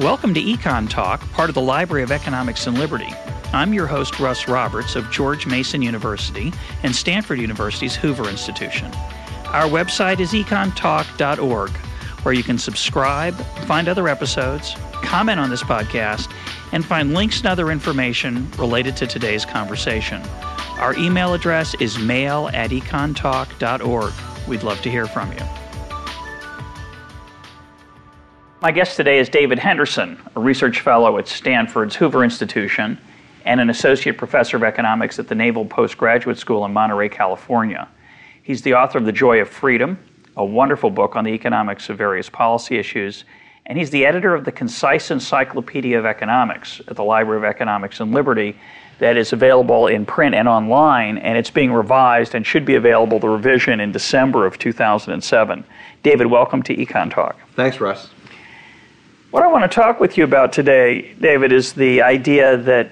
Welcome to Econ Talk, part of the Library of Economics and Liberty. I'm your host, Russ Roberts of George Mason University and Stanford University's Hoover Institution. Our website is econtalk.org, where you can subscribe, find other episodes, comment on this podcast, and find links and other information related to today's conversation. Our email address is mail at econtalk.org. We'd love to hear from you. My guest today is David Henderson, a research fellow at Stanford's Hoover Institution and an associate professor of economics at the Naval Postgraduate School in Monterey, California. He's the author of The Joy of Freedom, a wonderful book on the economics of various policy issues, and he's the editor of the Concise Encyclopedia of Economics at the Library of Economics and Liberty that is available in print and online, and it's being revised and should be available, the revision, in December of 2007. David, welcome to Econ Talk. Thanks, Russ. What I want to talk with you about today, David, is the idea that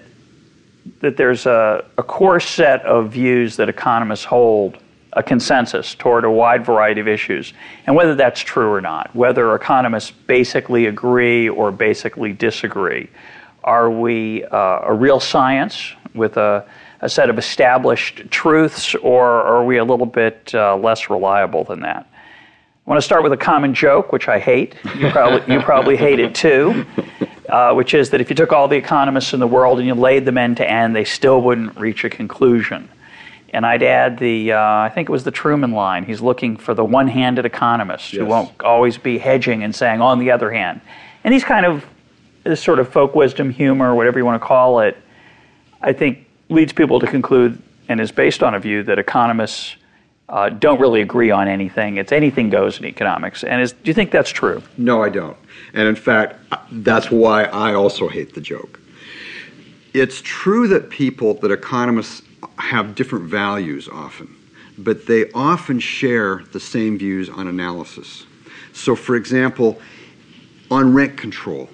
that there's a, a core set of views that economists hold, a consensus toward a wide variety of issues, and whether that's true or not, whether economists basically agree or basically disagree. Are we uh, a real science with a, a, set of established truths, or are we a little bit uh, less reliable than that? I want to start with a common joke, which I hate. You probably, you probably hate it too, uh, which is that if you took all the economists in the world and you laid them end to end, they still wouldn't reach a conclusion. And I'd add the, uh, I think it was the Truman line. He's looking for the one handed economist yes. who won't always be hedging and saying, on the other hand. And he's kind of, this sort of folk wisdom humor, whatever you want to call it, I think leads people to conclude and is based on a view that economists uh, don't really agree on anything. It's anything goes in economics. And is, do you think that's true? No, I don't. And in fact, that's why I also hate the joke. It's true that people, that economists have different values often, but they often share the same views on analysis. So, for example, on rent control,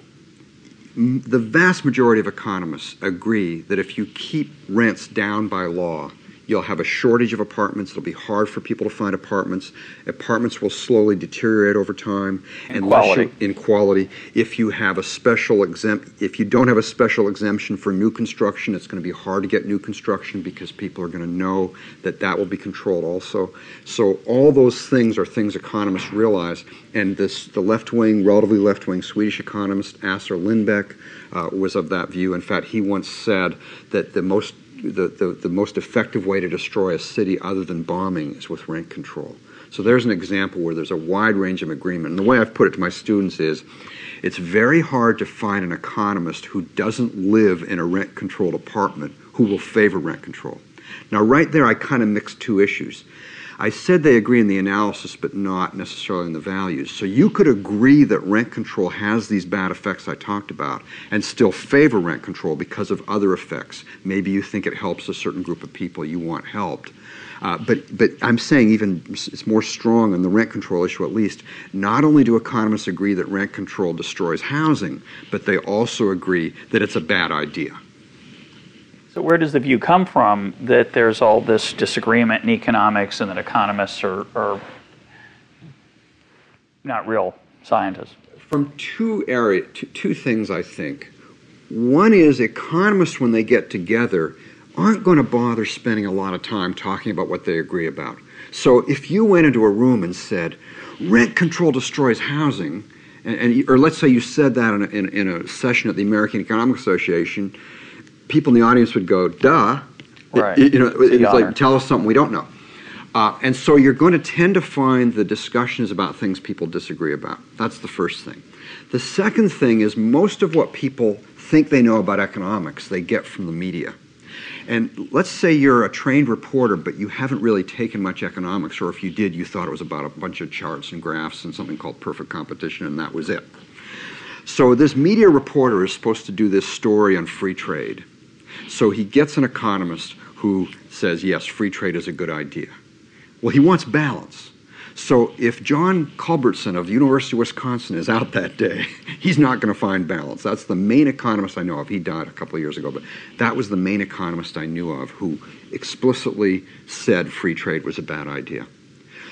the vast majority of economists agree that if you keep rents down by law, You'll have a shortage of apartments. It'll be hard for people to find apartments. Apartments will slowly deteriorate over time. In quality. in quality. If you have a special exempt, if you don't have a special exemption for new construction, it's going to be hard to get new construction because people are going to know that that will be controlled also. So all those things are things economists realize. And this, the left-wing, relatively left-wing Swedish economist Assar Lindbeck uh, was of that view. In fact, he once said that the most the, the, the most effective way to destroy a city other than bombing is with rent control. So there's an example where there's a wide range of agreement. And the way I've put it to my students is it's very hard to find an economist who doesn't live in a rent controlled apartment who will favor rent control. Now, right there, I kind of mixed two issues. I said they agree in the analysis, but not necessarily in the values. So you could agree that rent control has these bad effects I talked about and still favor rent control because of other effects. Maybe you think it helps a certain group of people you want helped. Uh, but, but I'm saying even it's more strong on the rent control issue at least. Not only do economists agree that rent control destroys housing, but they also agree that it's a bad idea. So, where does the view come from that there's all this disagreement in economics and that economists are, are not real scientists? From two area, two, two things I think. One is economists, when they get together, aren't going to bother spending a lot of time talking about what they agree about. So, if you went into a room and said, rent control destroys housing, and, and or let's say you said that in a, in, in a session at the American Economic Association, people in the audience would go, duh. Right. You know, it's, it's like, tell us something we don't know. Uh, and so you're going to tend to find the discussions about things people disagree about. That's the first thing. The second thing is most of what people think they know about economics, they get from the media. And let's say you're a trained reporter, but you haven't really taken much economics, or if you did, you thought it was about a bunch of charts and graphs and something called perfect competition, and that was it. So this media reporter is supposed to do this story on free trade so he gets an economist who says, yes, free trade is a good idea. Well, he wants balance. So if John Culbertson of the University of Wisconsin is out that day, he's not going to find balance. That's the main economist I know of. He died a couple of years ago, but that was the main economist I knew of who explicitly said free trade was a bad idea.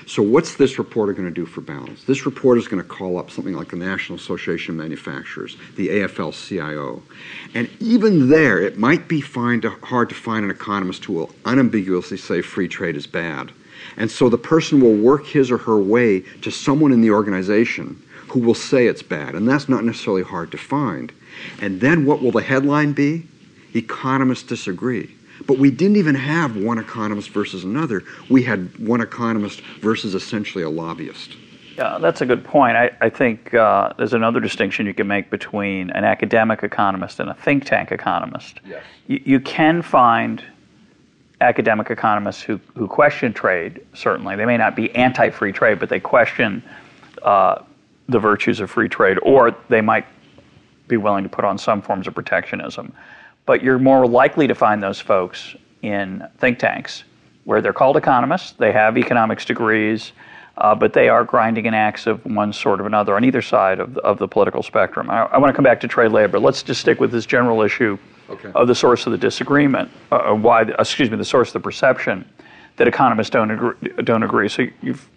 So, what's this reporter going to do for balance? This reporter is going to call up something like the National Association of Manufacturers, the AFL CIO. And even there, it might be find, hard to find an economist who will unambiguously say free trade is bad. And so the person will work his or her way to someone in the organization who will say it's bad. And that's not necessarily hard to find. And then what will the headline be? Economists disagree. But we didn't even have one economist versus another. We had one economist versus essentially a lobbyist. Yeah, that's a good point. I, I think uh, there's another distinction you can make between an academic economist and a think tank economist. Yes. You, you can find academic economists who, who question trade, certainly. They may not be anti free trade, but they question uh, the virtues of free trade, or they might be willing to put on some forms of protectionism. But you're more likely to find those folks in think tanks where they're called economists, they have economics degrees, uh, but they are grinding an axe of one sort or another on either side of the, of the political spectrum. I, I want to come back to trade labor. Let's just stick with this general issue okay. of the source of the disagreement, uh, why, excuse me, the source of the perception that economists don't agree. Don't agree. So you've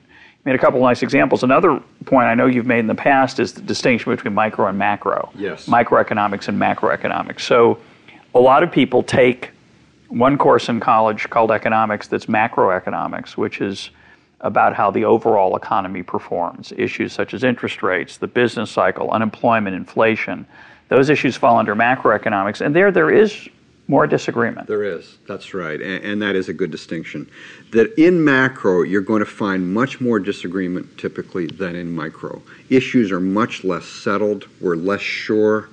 made a couple of nice examples. Another point I know you've made in the past is the distinction between micro and macro. Yes. Microeconomics and macroeconomics. So a lot of people take one course in college called economics that's macroeconomics, which is about how the overall economy performs. Issues such as interest rates, the business cycle, unemployment, inflation. Those issues fall under macroeconomics, and there there is more disagreement. There is. That's right. And, and, that is a good distinction. That in macro, you're going to find much more disagreement typically than in micro. Issues are much less settled, we're less sure,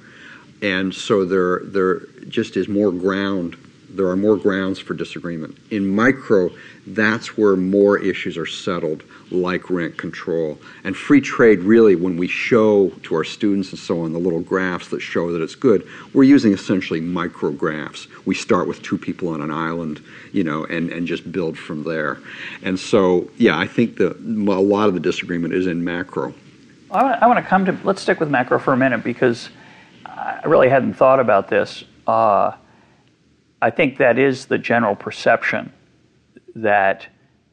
and so there, there just is more ground. There are more grounds for disagreement. In micro, that's where more issues are settled like rent control. And free trade, really, when we show to our students and so on the little graphs that show that it's good, we're using essentially micrographs. We start with two people on an island, you know, and, and just build from there. And so, yeah, I think the, a lot of the disagreement is in macro. I want to come to, let's stick with macro for a minute because I really hadn't thought about this. Uh, I think that is the general perception that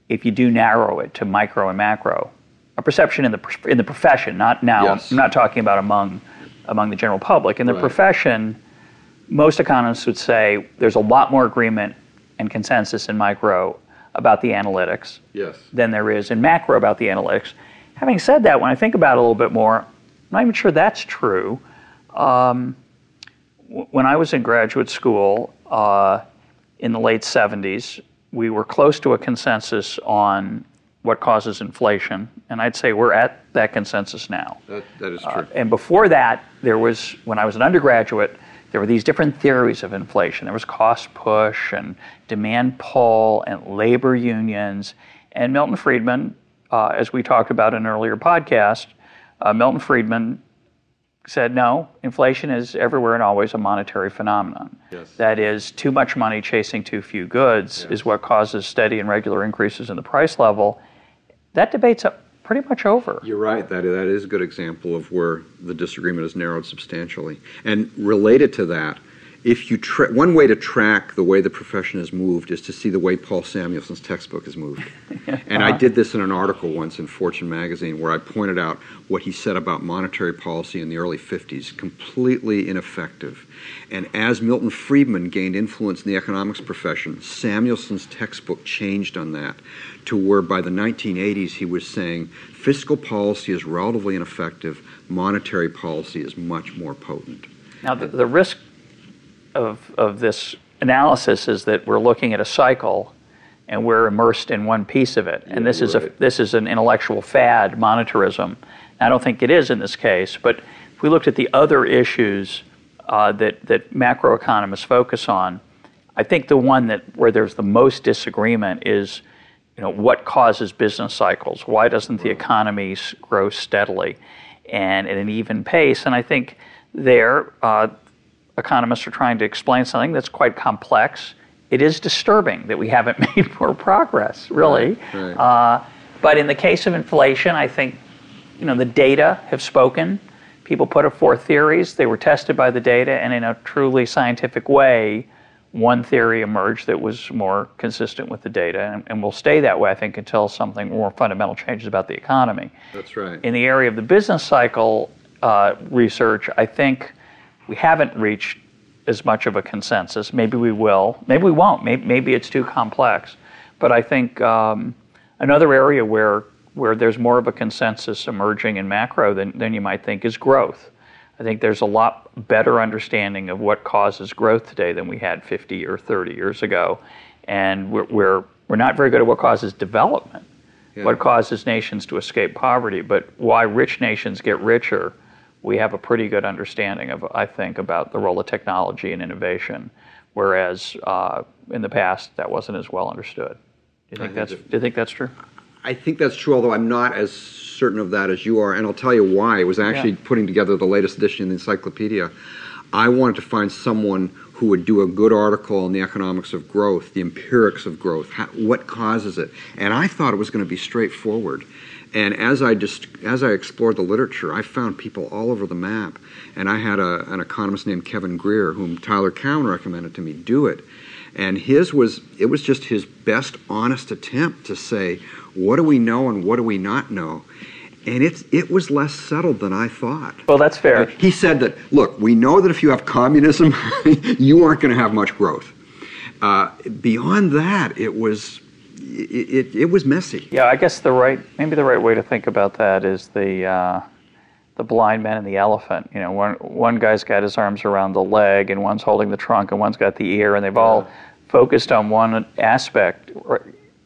if you do narrow it to micro and macro, a perception in the in the profession, not now. Yes. I'm not talking about among among the general public. In the Right. profession, most economists would say there's a lot more agreement and consensus in micro about the analytics Yes. than there is in macro about the analytics. Having said that, when I think about it a little bit more, I'm not even sure that's true. Um, w- when I was in graduate school uh, in the late 70s, we were close to a consensus on what causes inflation, and I'd say we're at that consensus now. That, that is true. Uh, and before that, there was, when I was an undergraduate, there were these different theories of inflation. There was cost push and demand pull and labor unions. And Milton Friedman, uh, as we talked about in an earlier podcast, uh, Milton Friedman said no, inflation is everywhere and always a monetary phenomenon. Yes. That is, too much money chasing too few goods Yes. is what causes steady and regular increases in the price level. That debate's pretty much over. You're right. That that is a good example of where the disagreement is narrowed substantially. And related to that, if you tra- one way to track the way the profession has moved is to see the way Paul Samuelson's textbook has moved. And I uh-huh. did this in an article once in Fortune magazine where I pointed out what he said about monetary policy in the early 50s, completely ineffective. And as Milton Friedman gained influence in the economics profession, Samuelson's textbook changed on that to where by the 1980s he was saying fiscal policy is relatively ineffective, monetary policy is much more potent. Now, the, the risk of, of this analysis is that we're looking at a cycle and we're immersed in one piece of it. and Yeah, this is, a, this is an intellectual fad, monetarism. I don't think it is in this case, but if we looked at the other issues uh, that, that macroeconomists focus on, I think the one that where there's the most disagreement is you know, what causes business cycles? Why doesn't the economy grow steadily and at an even pace? And I think there, uh, economists are trying to explain something that's quite complex. It is disturbing that we haven't made more progress, really. Right, right. Uh, but in the case of inflation, I think you know the data have spoken. People put forth theories. They were tested by the data, and in a truly scientific way, one theory emerged that was more consistent with the data, and, and will stay that way, I think, until something more fundamental changes about the economy. That's right. In the area of the business cycle uh, research, I think we haven't reached as much of a consensus. Maybe we will. Maybe we won't. Maybe, maybe it's too complex. But I think um, another area where where there's more of a consensus emerging in macro than, than you might think is growth. I think there's a lot better understanding of what causes growth today than we had 50 or 30 years ago. And we're, we're, we're not very good at what causes development, yeah. what causes nations to escape poverty, but why rich nations get richer. We have a pretty good understanding of, I think, about the role of technology and innovation, whereas uh, in the past that wasn't as well understood. Do you think, that's, do you think that's true? I think that's true, although I'm not as certain of that as you are, and I'll tell you why. I was actually yeah. putting together the latest edition of the encyclopedia. I wanted to find someone who would do a good article on the economics of growth, the empirics of growth, how, what causes it, and I thought it was going to be straightforward. And as I just as I explored the literature, I found people all over the map. And I had a, an economist named Kevin Grier, whom Tyler Cowen recommended to me, do it. And his was it was just his best honest attempt to say, what do we know and what do we not know? And it's, it was less settled than I thought. Well, that's fair. He said that, look, we know that if you have communism, you aren't going to have much growth. Uh, beyond that, it was it, it, it, was messy. Yeah, I guess the right maybe the right way to think about that is the uh, the blind man and the elephant. You know, one one guy's got his arms around the leg, and one's holding the trunk, and one's got the ear, and they've all focused on one aspect.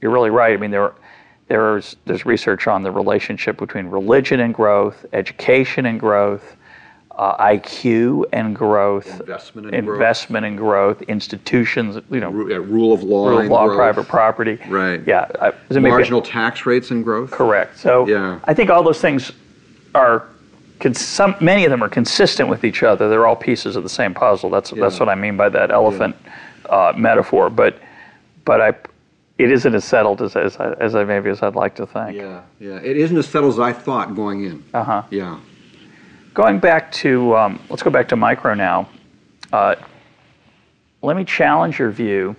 You're really right. I mean, there there's, there's research on the relationship between religion and growth, education and growth, uh, IQ and growth, investment and investment growth. and growth, institutions, you know, rule, yeah, rule of law, rule of law, growth. private property, right? Yeah, uh, marginal maybe, tax rates and growth. Correct. So, yeah. I think all those things are. Some, many of them are consistent with each other. They're all pieces of the same puzzle. That's yeah. that's what I mean by that elephant yeah. uh, metaphor. But but I it isn't as settled as, as, as I maybe as I'd like to think. Yeah, yeah. It isn't as settled as I thought going in. Uh huh. Yeah. Going back to um, let's go back to micro now. Uh, let me challenge your view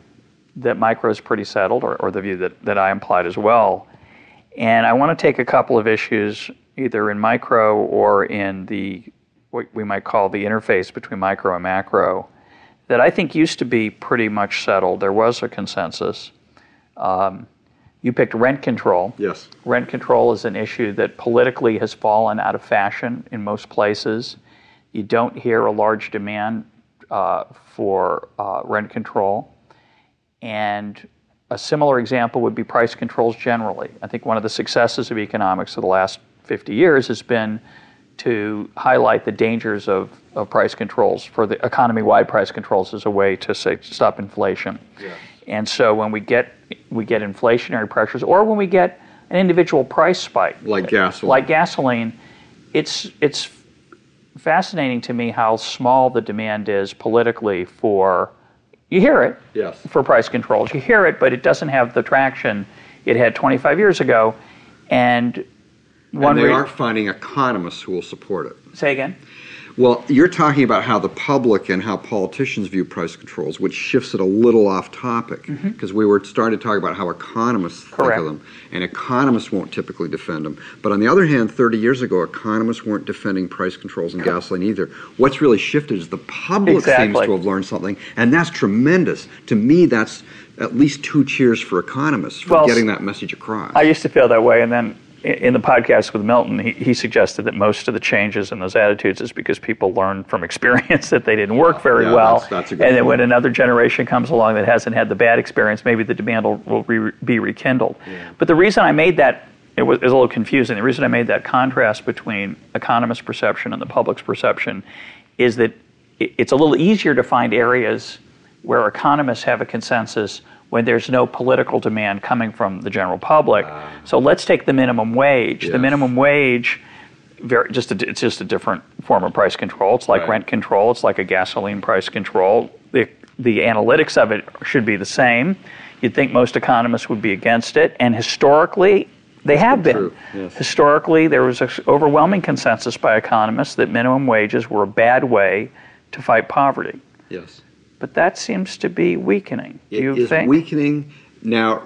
that micro is pretty settled, or, or the view that, that I implied as well. And I want to take a couple of issues, either in micro or in the what we might call the interface between micro and macro, that I think used to be pretty much settled. There was a consensus. Um, you picked rent control. Yes. Rent control is an issue that politically has fallen out of fashion in most places. You don't hear a large demand uh, for uh, rent control. And a similar example would be price controls generally. I think one of the successes of economics of the last 50 years has been to highlight the dangers of, of price controls for the economy wide price controls as a way to say stop inflation. Yeah. And so when we get we get inflationary pressures, or when we get an individual price spike, like gasoline, like gasoline, it's it's fascinating to me how small the demand is politically for. You hear it, yes, for price controls. You hear it, but it doesn't have the traction it had 25 years ago, and one and they re- aren't finding economists who will support it. Say again. Well, you're talking about how the public and how politicians view price controls, which shifts it a little off topic because mm-hmm. we were starting to talk about how economists Correct. think of them, and economists won't typically defend them. But on the other hand, 30 years ago, economists weren't defending price controls in gasoline either. What's really shifted is the public exactly. seems to have learned something, and that's tremendous. To me, that's at least two cheers for economists for well, getting that message across. I used to feel that way, and then in the podcast with Milton, he, he suggested that most of the changes in those attitudes is because people learned from experience that they didn't work very yeah, well. That's, that's and then when another generation comes along that hasn't had the bad experience, maybe the demand will, will re, be rekindled. Yeah. But the reason I made that, it was, it was a little confusing. The reason I made that contrast between economist perception and the public's perception is that it, it's a little easier to find areas where economists have a consensus when there's no political demand coming from the general public. Uh, so let's take the minimum wage. The minimum wage, very, just a, it's just a different form of price control. It's like right. rent control. It's like a gasoline price control. The, the analytics of it should be the same. You'd think most economists would be against it, and historically, they have been. Yes. Historically, there was an overwhelming consensus by economists that minimum wages were a bad way to fight poverty. Yes. But that seems to be weakening. It you is think? weakening. Now,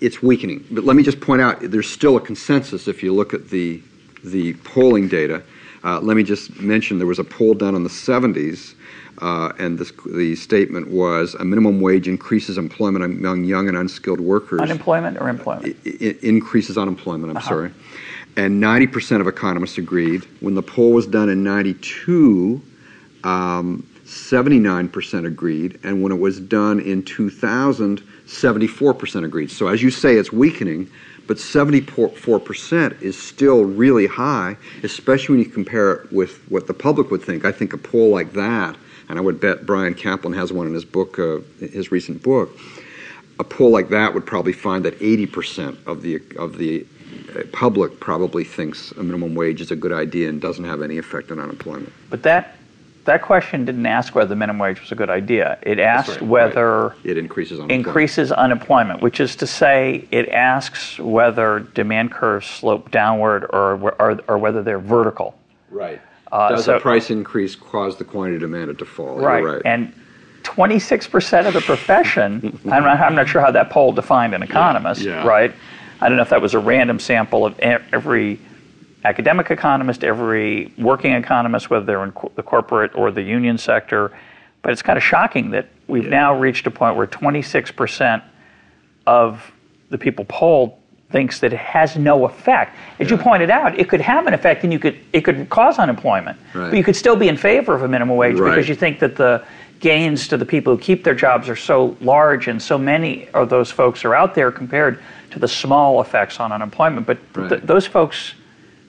it's weakening. But let me just point out there's still a consensus if you look at the, the polling data. Uh, let me just mention there was a poll done in the 70s, uh, and this, the statement was a minimum wage increases employment among young and unskilled workers. Unemployment or employment? I- I- increases unemployment, I'm Uh-huh. sorry. And 90% of economists agreed. When the poll was done in 92, um, 79% agreed. And when it was done in 2000, 74% agreed. So as you say, it's weakening, but 74% is still really high, especially when you compare it with what the public would think. I think a poll like that, and I would bet Bryan Caplan has one in his book, uh, his recent book, a poll like that would probably find that 80% of the of the uh, public probably thinks a minimum wage is a good idea and doesn't have any effect on unemployment. But that that question didn't ask whether the minimum wage was a good idea. It asked right, whether It increases unemployment. increases unemployment, which is to say, it asks whether demand curves slope downward or or, or whether they're vertical. Right. Uh, Does so- the price increase cause the quantity demanded to fall? Right. Right. And 26% of the profession, I'm, not, I'm not sure how that poll defined an economist, Yeah. right? I don't know if that was a random sample of every academic economist, every working economist, whether they're in co- the corporate or the union sector. But it's kind of shocking that we've Yeah. now reached a point where 26% of the people polled thinks that it has no effect. As you pointed out, it could have an effect and you could it could cause unemployment. Right. But you could still be in favor of a minimum wage Right. because you think that the gains to the people who keep their jobs are so large and so many of those folks are out there compared to the small effects on unemployment. But th- those folks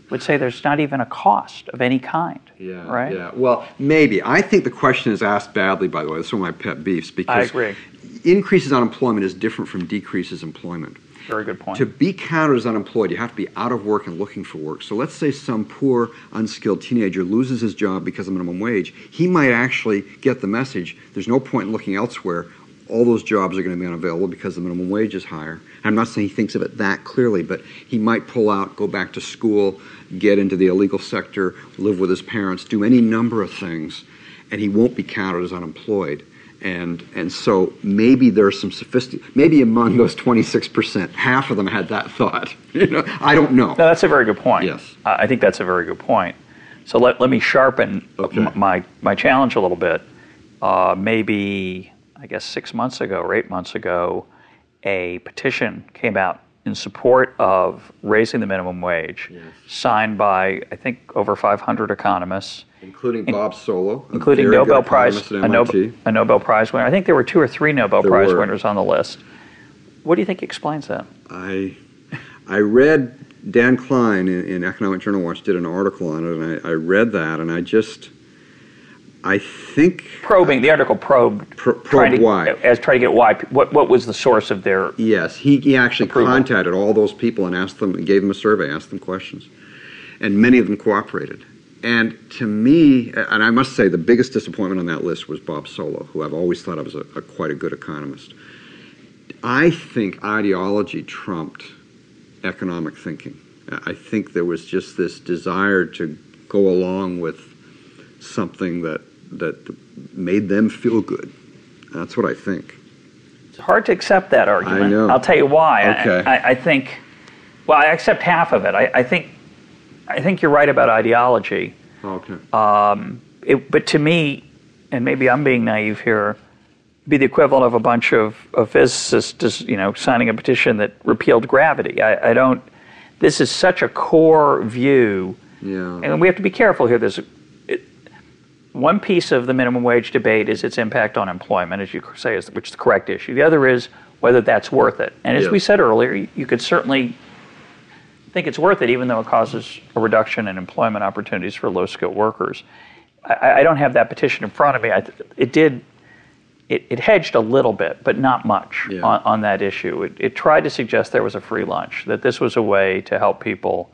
would say there's not even a cost of any kind. Yeah, Right? yeah. Well, maybe. I think the question is asked badly, by the way. That's one of my pet beefs because agree. increases unemployment is different from decreases employment. Very good point. To be counted as unemployed, you have to be out of work and looking for work. So let's say some poor, unskilled teenager loses his job because of minimum wage. He might actually get the message there's no point in looking elsewhere. All those jobs are going to be unavailable because the minimum wage is higher. I'm not saying he thinks of it that clearly, but he might pull out, go back to school, get into the illegal sector, live with his parents, do any number of things, and he won't be counted as unemployed. And and so maybe there's some sophistic. Maybe among those 26 percent, half of them had that thought. You know, I don't know. No, that's a very good point. Yes. I think that's a very good point. So let, let me sharpen Okay. m- my, my challenge a little bit. Uh, maybe, I guess, six months ago or eight months ago, a petition came out in support of raising the minimum wage, Yes. signed by, I think, over 500 economists, Including Bob Solow, a including Nobel Prize, a, Nobel, a Nobel Prize winner. I think there were two or three Nobel There Prize were. winners on the list. What do you think explains that? I I read Dan Klein in, in Economic Journal Watch did an article on it, and I, I read that, and I just I think probing the article probed Pro- trying probed to, why. as trying to get why what what was the source of their Yes, he, he actually Approval. contacted all those people and asked them, and gave them a survey, asked them questions, and many of them cooperated. And to me, and I must say, the biggest disappointment on that list was Bob Solow, who I've always thought of as a, a quite a good economist. I think ideology trumped economic thinking. I think there was just this desire to go along with something that that made them feel good. That's what I think. It's hard to accept that argument. I know. I'll tell you why. I- Okay. I, I think, well, I accept half of it. I, I think, I think you're right about ideology. Okay. Um, it, but to me, and maybe I'm being naive here, be the equivalent of a bunch of, of physicists, just, you know, signing a petition that repealed gravity. I, I don't. This is such a core view, yeah. and we have to be careful here. There's one piece of the minimum wage debate is its impact on employment, as you say, is, which is the correct issue. The other is whether that's worth it. And as Yes. we said earlier, you, you could certainly think it's worth it, even though it causes a reduction in employment opportunities for low skilled workers. I, I don't have that petition in front of me. I, it did. It, it hedged a little bit, but not much Yeah. on, on that issue. It, it tried to suggest there was a free lunch, that this was a way to help people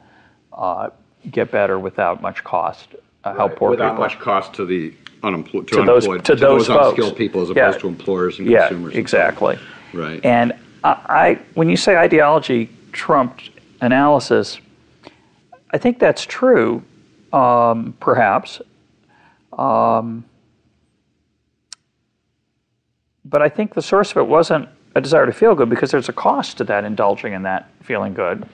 uh, get better without much cost, uh, help poor without people. much cost to the unemployed To those- unemployed, to those folks. unskilled people as Yeah. opposed to employers and yeah, consumers. exactly. Right. And I, I, when you say ideology trumped analysis, I think that's true, um, perhaps. Um, but I think the source of it wasn't a desire to feel good because there's a cost to that indulging in that feeling good.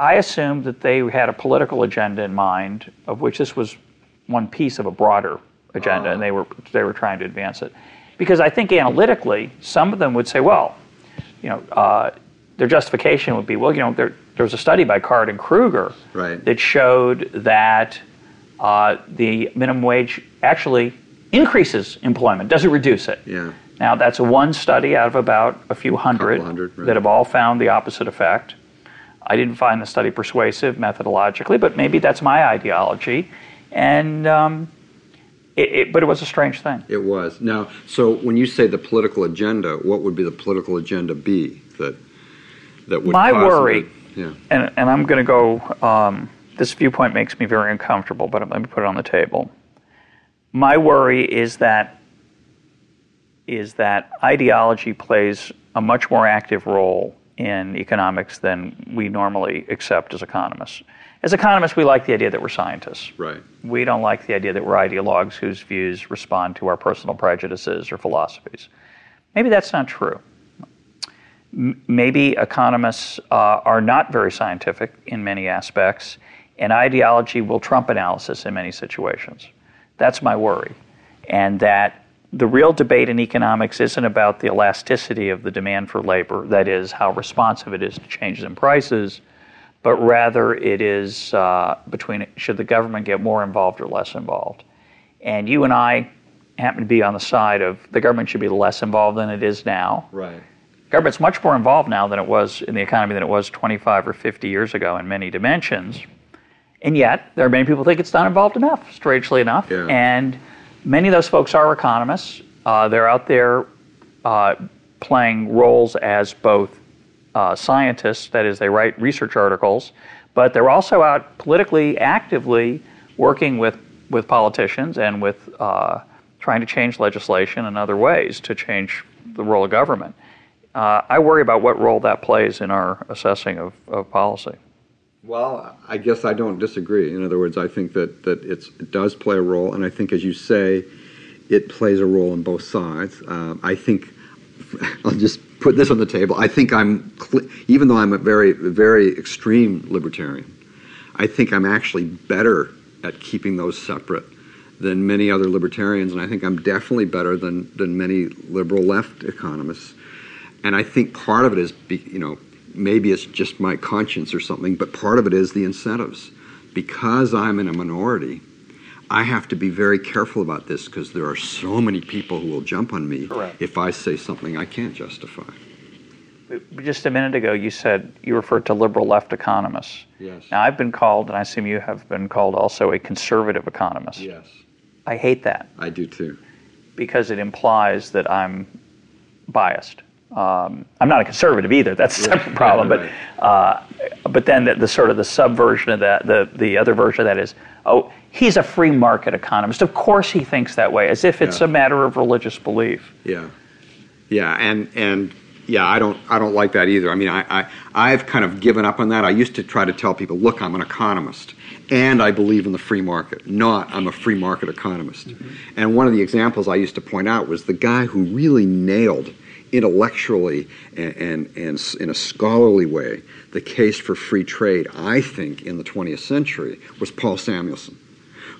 I assumed that they had a political agenda in mind, of which this was one piece of a broader agenda, and they were they were trying to advance it. Because I think analytically, some of them would say, well, you know, uh, their justification would be, well, you know, there, there was a study by Card and Krueger Right. that showed that uh, the minimum wage actually increases employment, doesn't reduce it. Yeah. Now, that's one study out of about a few hundred, Couple hundred, right. that have all found the opposite effect. I didn't find the study persuasive methodologically, but maybe that's my ideology. And um, it, it, but it was a strange thing. It was. Now, so when you say the political agenda, what would be the political agenda be that that would My worry- yeah. and, and I'm going to go. Um, this viewpoint makes me very uncomfortable, but let me put it on the table. My worry is that is that ideology plays a much more active role in economics than we normally accept as economists. As economists, we like the idea that we're scientists. Right. We don't like the idea that we're ideologues whose views respond to our personal prejudices or philosophies. Maybe that's not true. M- maybe economists uh, are not very scientific in many aspects, and ideology will trump analysis in many situations. That's my worry. And that the real debate in economics isn't about the elasticity of the demand for labor, that is, how responsive it is to changes in prices, but rather it is uh, between should the government get more involved or less involved. And you and I happen to be on the side of the government should be less involved than it is now. Right. Government's much more involved now than it was in the economy than it was 25 or 50 years ago in many dimensions. And yet, there are many people who think it's not involved enough, strangely enough. Yeah. And many of those folks are economists. Uh, they're out there uh, playing roles as both uh, scientists, that is, they write research articles, but they're also out politically actively working with, with politicians and with uh, trying to change legislation and other ways to change the role of government. Uh, I worry about what role that plays in our assessing of, of policy. Well, I guess I don't disagree. In other words, I think that, that it's, it does play a role, and I think, as you say, it plays a role on both sides. Um, I think, I'll just put this on the table. I think I'm, even though I'm a very, very extreme libertarian, I think I'm actually better at keeping those separate than many other libertarians, and I think I'm definitely better than, than many liberal left economists. And I think part of it is, you know, maybe it's just my conscience or something, but part of it is the incentives. Because I'm in a minority, I have to be very careful about this because there are so many people who will jump on me Correct. if I say something I can't justify. Just a minute ago, you said you referred to liberal left economists. Yes. Now, I've been called, and I assume you have been called also a conservative economist. Yes. I hate that I do too. because it implies that I'm biased. Um, I'm not a conservative either. That's a separate problem. right. But uh, but then the, the sort of the subversion of that, the the other version of that is, oh, he's a free market economist. Of course he thinks that way, as if it's Yeah. a matter of religious belief. Yeah, yeah, and and yeah, I don't I don't like that either. I mean, I, I I've kind of given up on that. I used to try to tell people, look, I'm an economist, and I believe in the free market. Not I'm a free market economist. Mm-hmm. And one of the examples I used to point out was the guy who really nailed intellectually and, and, and in a scholarly way the case for free trade, I think, in the 20th century was Paul Samuelson,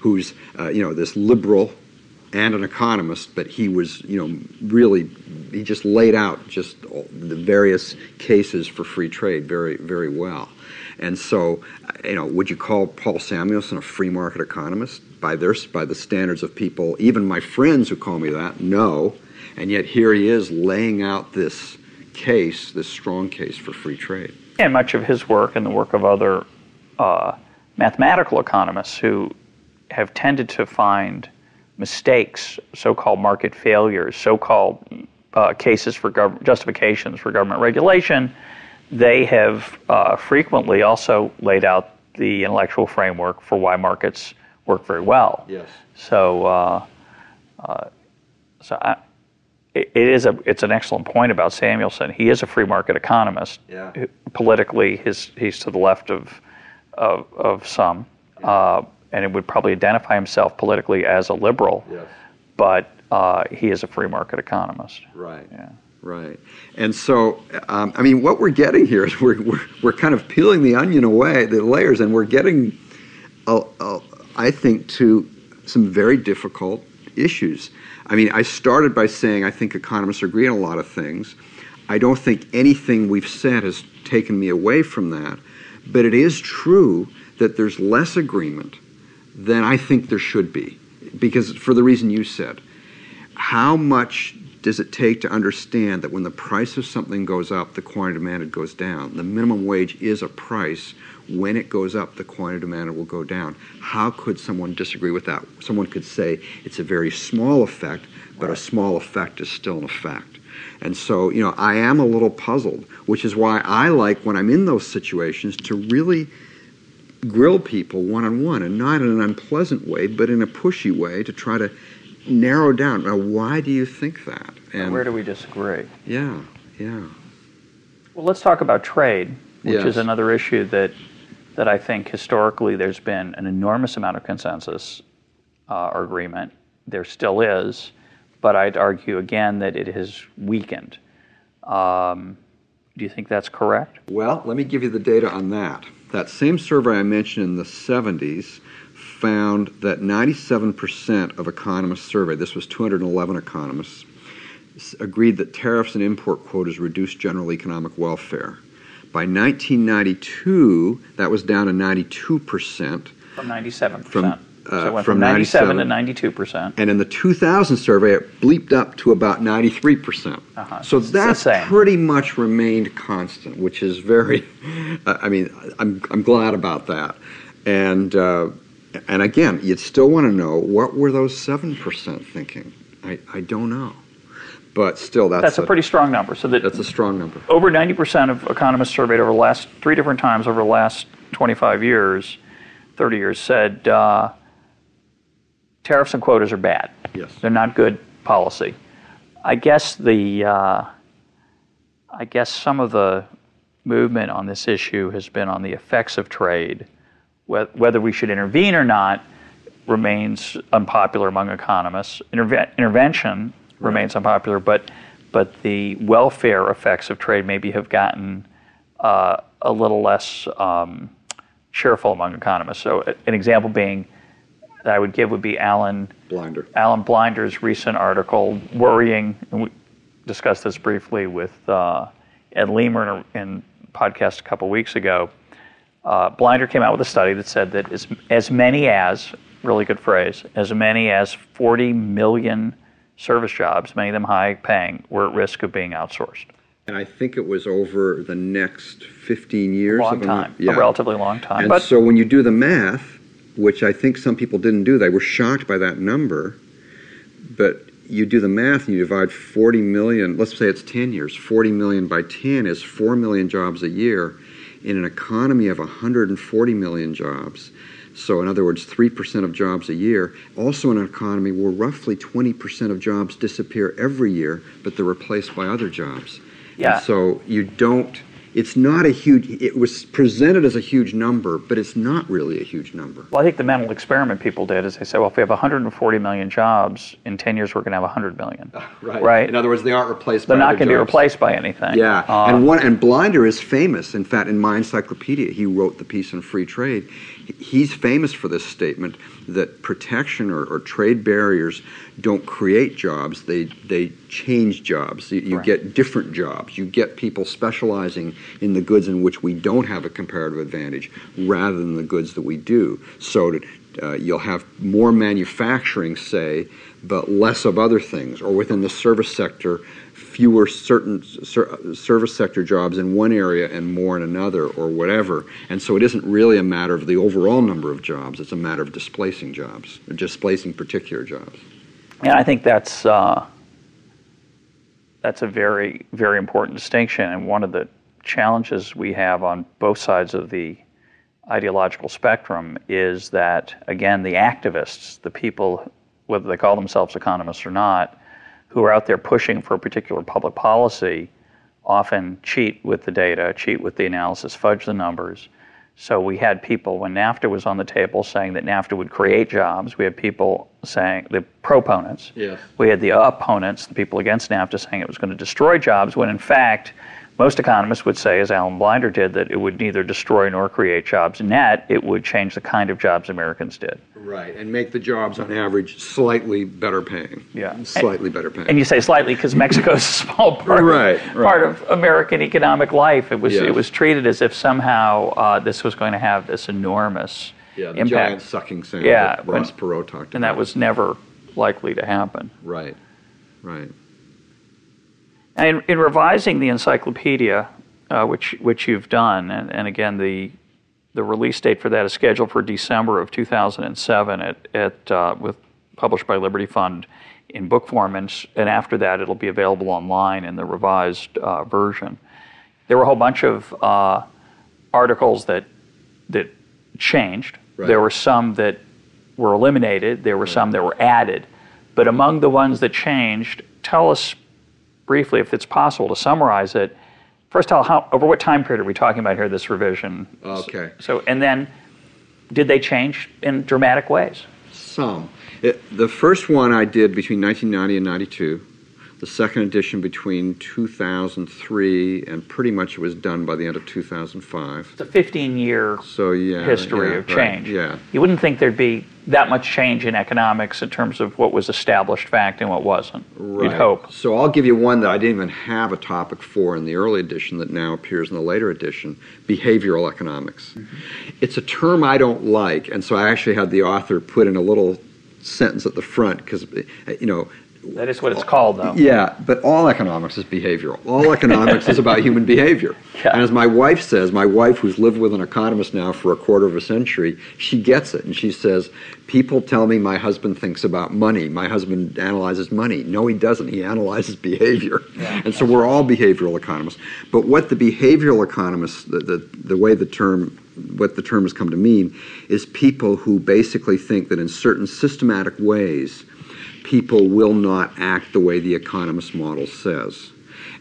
who's, uh, you know, this liberal and an economist, but he was, you know, really, he just laid out just the various cases for free trade very, very well. And so, you know, would you call Paul Samuelson a free market economist by their by the standards of people? Even my friends who call me that, no. And yet here he is laying out this case, this strong case for free trade. and much of his work and the work of other uh, mathematical economists who have tended to find mistakes, so-called market failures, so-called uh, cases for gov- justifications for government regulation. They have uh, frequently also laid out the intellectual framework for why markets work very well. Yes. So, uh, uh, so I, it, it is a it's an excellent point about Samuelson. He is a free market economist. Yeah. Politically, his he's to the left of of, of some, uh, and it would probably identify himself politically as a liberal. Yes. But uh, he is a free market economist. Right. Yeah. Right. And so, um, I mean, what we're getting here is we're, we're, we're kind of peeling the onion away, the layers, and we're getting, uh, uh, I think, to some very difficult issues. I mean, I started by saying I think economists agree on a lot of things. I don't think anything we've said has taken me away from that. But it is true that there's less agreement than I think there should be. Because, for the reason you said, how much does it take to understand that when the price of something goes up, the quantity demanded goes down? The minimum wage is a price. When it goes up, the quantity demanded will go down. How could someone disagree with that? Someone could say it's a very small effect, but a small effect is still an effect. And so, you know, I am a little puzzled, which is why I like when I'm in those situations to really grill people one on one and not in an unpleasant way, but in a pushy way to try to narrow down. Now, why do you think that? And where do we disagree? Yeah, yeah. Well, let's talk about trade, which Yes. is another issue that that I think historically there's been an enormous amount of consensus uh, or agreement. There still is, but I'd argue again that it has weakened. Um, do you think that's correct? Well, let me give you the data on that. That same survey I mentioned in the 70s found that 97% of economists surveyed, this was 211 economists, agreed that tariffs and import quotas reduce general economic welfare. By 1992, that was down to 92%. From 97 From, percent. Uh, so it went from from 97 to 92 percent. And in the 2000 survey, it bleeped up to about 93%. Uh-huh. So that's pretty much remained constant, which is very, I mean, I'm, I'm glad about that. And, uh, and again, you'd still want to know what were those 7% thinking? I, I don't know. But still, that's, That's a pretty strong number. So that that's a strong number. over 90% of economists surveyed over the last three different times over the last 25 years, 30 years, said uh, tariffs and quotas are bad. Yes. They're not good policy. I guess the uh, I guess some of the movement on this issue has been on the effects of trade. Whether we should intervene or not remains unpopular among economists. Interve- intervention remains unpopular, but but the welfare effects of trade maybe have gotten uh, a little less um, cheerful among economists. So, an example being that I would give would be Alan Blinder. Alan Blinder's recent article worrying, and we discussed this briefly with uh, Ed Leamer in a, in podcast a couple weeks ago. Uh, Blinder came out with a study that said that as, as many as, really good phrase, as many as 40 million service jobs, many of them high paying, were at risk of being outsourced. And I think it was over the next 15 years. Long time, yeah. a relatively long time. And but so when you do the math, which I think some people didn't do, they were shocked by that number. But you do the math and you divide 40 million, let's say it's 10 years, 40 million by 10 is 4 million jobs a year in an economy of 140 million jobs. So, in other words, 3% of jobs a year. Also, in an economy where roughly 20% of jobs disappear every year, but they're replaced by other jobs. Yeah. And so you don't, it's not a huge, it was presented as a huge number, but it's not really a huge number. Well, I think the mental experiment people did is they said, well, if we have 140 million jobs, in 10 years we're going to have 100 million. Right. right In other words, they aren't replaced They're by not going to be replaced by anything. Yeah, Uh, and one and Blinder is famous. In fact, in my encyclopedia, he wrote the piece on free trade. He's famous for this statement that protection or, or trade barriers don't create jobs; they they change jobs. You, you Right. get different jobs. You get people specializing in the goods in which we don't have a comparative advantage, rather than the goods that we do. So. To, uh, you'll have more manufacturing, say, but less of other things. Or within the service sector, fewer certain ser- service sector jobs in one area and more in another, or whatever. And so it isn't really a matter of the overall number of jobs, it's a matter of displacing jobs, or displacing particular jobs. And I think that's uh, that's a very very important distinction, and one of the challenges we have on both sides of the ideological spectrum is that again the activists, the people, whether they call themselves economists or not, who are out there pushing for a particular public policy, often cheat with the data, cheat with the analysis, fudge the numbers. So we had people when NAFTA was on the table saying that NAFTA would create jobs. We had people saying the proponents. Yes. We had the opponents, the people against NAFTA, saying it was going to destroy jobs. When in fact, most economists would say, as Alan Blinder did, that it would neither destroy nor create jobs. Net, it would change the kind of jobs Americans did. Right, and make the jobs on average slightly better paying. Yeah. Slightly better paying. And you say slightly because Mexico is a small part, Right, of, right. part of American economic life. It was Yes. it was treated as if somehow uh, this was going to have this enormous yeah, the impact, giant sucking sound Yeah, Ross Perot talked and that was never likely to happen. Right, right. And in, in revising the encyclopedia, uh, which which you've done, and, and again the the release date for that is scheduled for December of 2007 at, at uh, with published by Liberty Fund in book form, and, and after that it'll be available online in the revised uh, version. There were a whole bunch of uh, articles that that changed. Right. There were some that were eliminated. There were some that were added. But among the ones that changed, tell us briefly, if it's possible, to summarize it. First, tell how over what time period are we talking about here? This revision. Okay. So, and then, did they change in dramatic ways? Some. It, the first one I did between 1990 and 92. The second edition between 2003, and pretty much it was done by the end of 2005. It's a 15-year So yeah, history yeah, of right, change. yeah, You wouldn't think there'd be that much change in economics in terms of what was established fact and what wasn't. right. You'd hope. So I'll give you one that I didn't even have a topic for in the early edition that now appears in the later edition: behavioral economics. Mm-hmm. It's a term I don't like, and so I actually had the author put in a little sentence at the front because you know That is what it's called, though. Yeah, but all economics is behavioral. All economics is about human behavior. Yeah. And as my wife says, my wife, who's lived with an economist now for a quarter of a century, she gets it. And she says, People tell me my husband thinks about money. My husband analyzes money. No, he doesn't. He analyzes behavior. Yeah. And so we're all behavioral economists. But what the behavioral economists, the, the, the way the term, what the term has come to mean, is people who basically think that in certain systematic ways, people will not act the way the economist model says.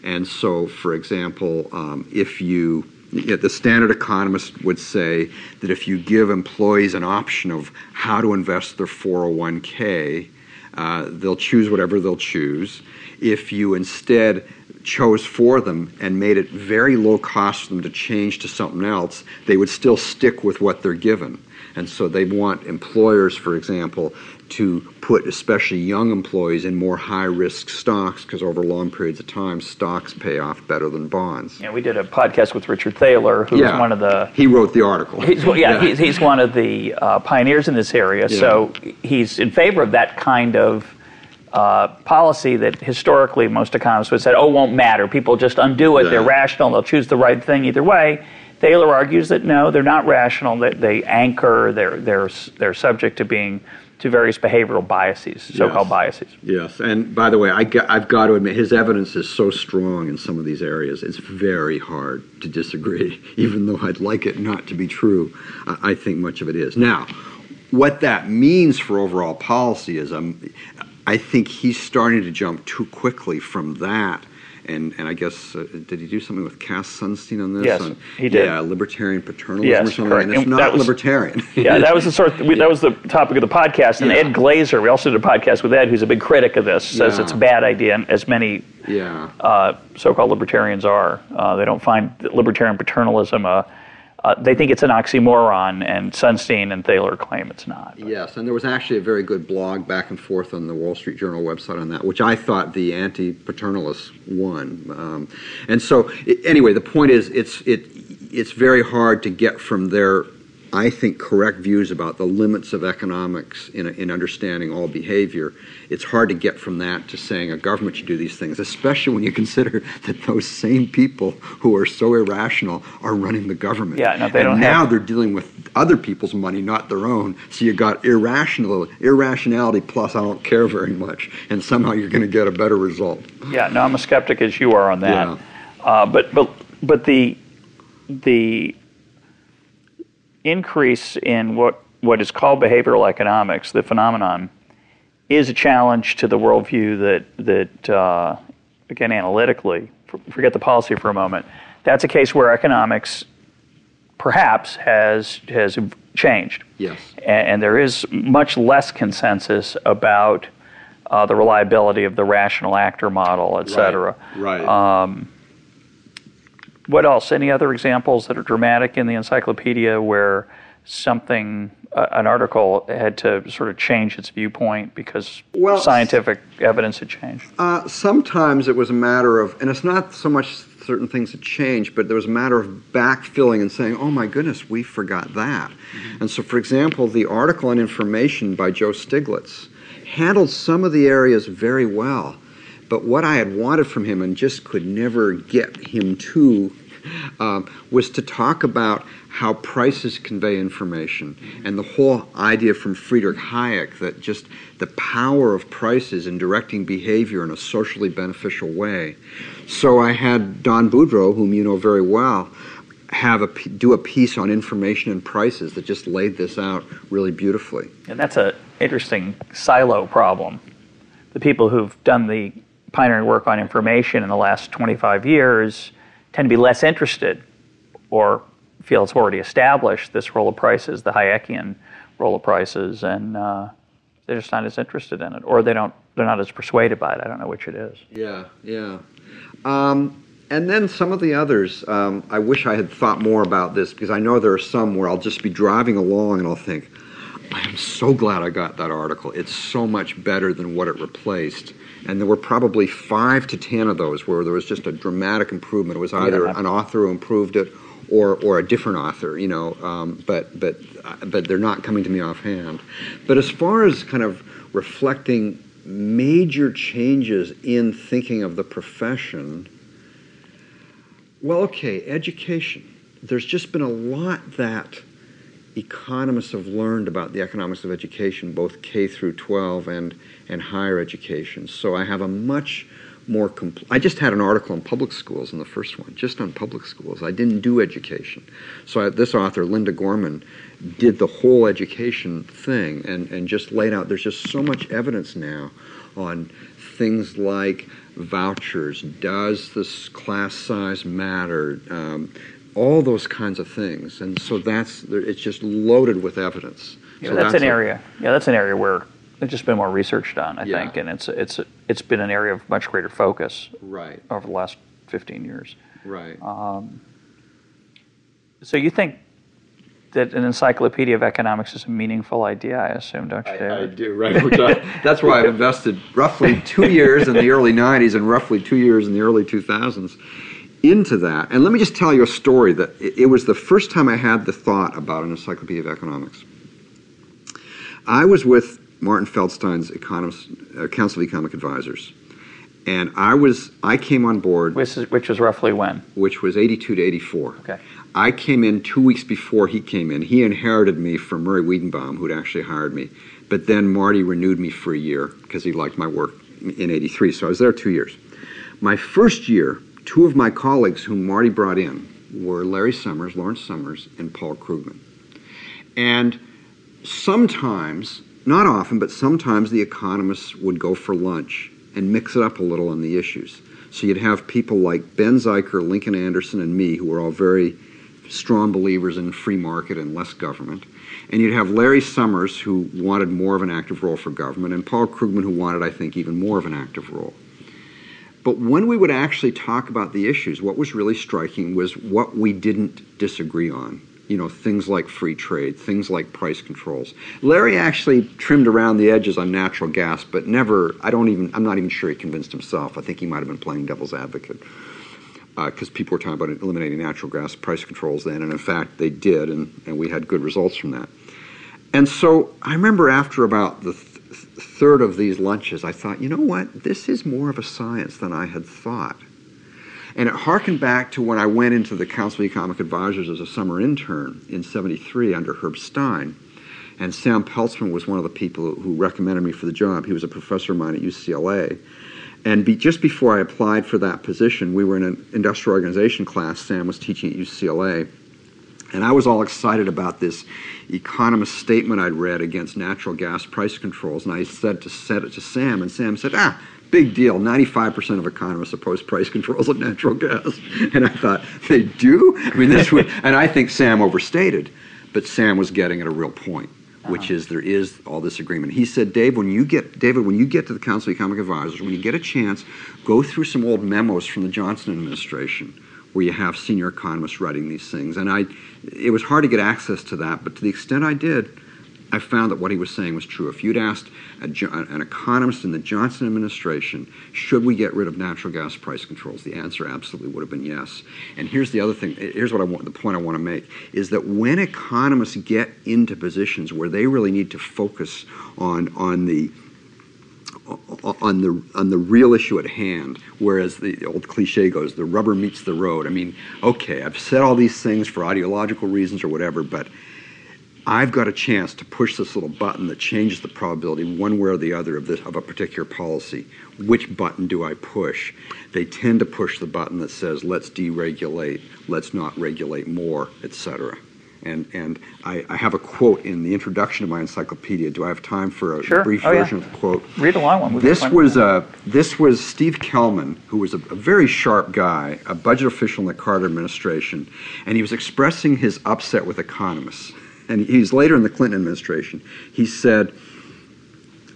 And so, for example, um, if you, the standard economist would say that if you give employees an option of how to invest their 401k, uh, they'll choose whatever they'll choose. If you instead chose for them and made it very low cost for them to change to something else, they would still stick with what they're given. And so they want employers, for example, to put especially young employees in more high risk stocks because over long periods of time, stocks pay off better than bonds. Yeah, we did a podcast with Richard Thaler, who's Yeah. one of the He wrote the article. He's, well, yeah, He's, he's one of the uh, pioneers in this area. Yeah. So he's in favor of that kind of uh, policy that historically most economists would say, oh, won't matter. People just undo it. They're rational. They'll choose the right thing either way. Thaler argues that no, they're not rational. That they anchor. They're they're they're subject to being to various behavioral biases, so-called Yes. biases. Yes, and by the way, I I've got to admit, his evidence is so strong in some of these areas. It's very hard to disagree, even though I'd like it not to be true. I, I think much of it is. Now, what that means for overall policy is, um, I think he's starting to jump too quickly from that. And, and I guess uh, did he do something with Cass Sunstein on this? Yes, on, he did. Yeah, libertarian paternalism Yes, or something. correct. And it's not that was- libertarian. Yeah, that was the sort. Of, we, that was the topic of the podcast. And Yeah. Ed Glaeser, we also did a podcast with Ed, who's a big critic of this, says Yeah. it's a bad idea, and as many yeah. uh, so-called libertarians are. Uh, they don't find libertarian paternalism. Uh, uh, they think it's an oxymoron, and Sunstein and Thaler claim it's not. Yes, and there was actually a very good blog back and forth on the Wall Street Journal website on that, which I thought the anti-paternalists won. Um, and so, anyway, the point is, it's it it's very hard to get from their, I think, correct views about the limits of economics in in understanding all behavior. It's hard to get from that to saying a government should do these things, especially when you consider that those same people who are so irrational are running the government. Yeah, no, they and don't now have- they're dealing with other people's money, not their own. So you got irrational irrationality plus I don't care very much, and somehow you're going to get a better result. Yeah, no, I'm a skeptic as you are on that. Yeah. Uh, but but but the the increase in what what is called behavioral economics, the phenomenon, is a challenge to the worldview that that uh, again analytically, forget the policy for a moment. That's a case where economics perhaps has has changed. Yes. And, and there is much less consensus about uh, the reliability of the rational actor model, et cetera. Right. Um, what else? Any other examples that are dramatic in the encyclopedia where something, uh, an article had to sort of change its viewpoint because Well, scientific evidence had changed? Uh, sometimes it was a matter of, and it's not so much certain things that changed, but there was a matter of backfilling and saying, oh my goodness, we forgot that. And so, for example, the article on information by Joe Stiglitz handled some of the areas very well. But what I had wanted from him and just could never get him to um, was to talk about how prices convey information and the whole idea from Friedrich Hayek that just the power of prices in directing behavior in a socially beneficial way. So I had Don Boudreaux, whom you know very well, have a do a piece on information and prices that just laid this out really beautifully. And that's an interesting silo problem. The people who've done the pioneering work on information in the last 25 years tend to be less interested or feel it's already established this role of prices, the Hayekian role of prices, and uh, they're just not as interested in it, or they don't. They're not as persuaded by it. I don't know which it is. Yeah, yeah. Um, and then some of the others, um, I wish I had thought more about this because I know there are some where I'll just be driving along and I'll think, I am so glad I got that article. It's so much better than what it replaced. And there were probably five to ten of those where there was just a dramatic improvement. It was either Yeah. an author who improved it or, or a different author, you know, um, but, but, but they're not coming to me offhand. But as far as kind of reflecting major changes in thinking of the profession, well, okay, education. There's just been a lot that economists have learned about the economics of education, both K through 12 and, and higher education. So I have a much more compl- I just had an article on public schools in the first one, just on public schools. I didn't do education. So I, this author, Linda Gorman, did the whole education thing and, and just laid out there's just so much evidence now on things like vouchers, does this class size matter, um, all those kinds of things. And so that's it's just loaded with evidence. Yeah, so that's, an a- area. Yeah, that's an area where there's just been more research done. I Yeah. think, and it's it's it's been an area of much greater focus Right, over the last 15 years. right. Um, so you think that an encyclopedia of economics is a meaningful idea? I assume, don't you, I, I do, right. That's why I've invested roughly two years in the early 90s and roughly two years in the early 2000s into that. And let me just tell you a story that it, was the first time I had the thought about an encyclopedia of economics. I was with Martin Feldstein's economist, uh, Council of Economic Advisors. And I was I came on board, Which, is, which was roughly when? which was 82 to 84. Okay. I came in two weeks before he came in. He inherited me from Murray Weidenbaum, who'd actually hired me. But then Marty renewed me for a year because he liked my work in 83. So I was there two years. My first year, two of my colleagues whom Marty brought in were Larry Summers, Lawrence Summers, and Paul Krugman. And sometimes, not often, but sometimes the economists would go for lunch and mix it up a little on the issues. So you'd have people like Ben Zycher, Lincoln Anderson, and me, who were all very strong believers in free market and less government. And you'd have Larry Summers, who wanted more of an active role for government, and Paul Krugman, who wanted, I think, even more of an active role. But when we would actually talk about the issues, what was really striking was what we didn't disagree on. You know, things like free trade, things like price controls. Larry actually trimmed around the edges on natural gas, but never, I don't even, I'm not even sure he convinced himself. I think he might have been playing devil's advocate uh, because people were talking about eliminating natural gas price controls then, and in fact they did, and, and we had good results from that. And so I remember after about the th- third of these lunches, I thought, you know what, this is more of a science than I had thought. And it harkened back to when I went into the Council of Economic Advisors as a summer intern in 73 under Herb Stein. And Sam Peltzman was one of the people who recommended me for the job. He was a professor of mine at UCLA. And be, just before I applied for that position, we were in an industrial organization class. Sam was teaching at UCLA. And I was all excited about this economist statement I'd read against natural gas price controls. And I said to set it to Sam, and Sam said, ah, big deal. 95% of economists oppose price controls on natural gas. And I thought, they do? I mean, this would, and I think Sam overstated, but Sam was getting at a real point. Which Uh-huh. is there is all this agreement. He said, Dave, when you get David, when you get to the Council of Economic Advisors, when you get a chance, go through some old memos from the Johnson administration where you have senior economists writing these things. And I, it was hard to get access to that, but to the extent I did, I found that what he was saying was true. If you'd asked a, an economist in the Johnson administration, should we get rid of natural gas price controls? The answer absolutely would have been yes. And here's the other thing. Eh, here's what I want. The point I want to make is that when economists get into positions where they really need to focus on on the on the on the real issue at hand, whereas the old cliche goes, the rubber meets the road. I mean, okay, I've said all these things for ideological reasons or whatever, but I've got a chance to push this little button that changes the probability one way or the other of this of a particular policy. Which button do I push? They tend to push the button that says let's deregulate, let's not regulate more, etc. And and I, I have a quote in the introduction to my encyclopedia. Do I have time for a Sure. brief Oh, yeah. version of the quote? Read a long one. Got This was uh, this was Steve Kelman, who was a, a very sharp guy, a budget official in the Carter administration, and he was expressing his upset with economists. And he's later in the Clinton administration. He said,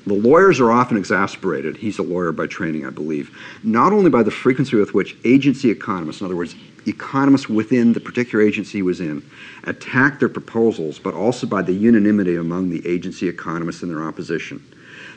"The lawyers are often exasperated. He's a lawyer by training, I believe, not only by the frequency with which agency economists, in other words, economists within the particular agency was in, attack their proposals, but also by the unanimity among the agency economists and their opposition."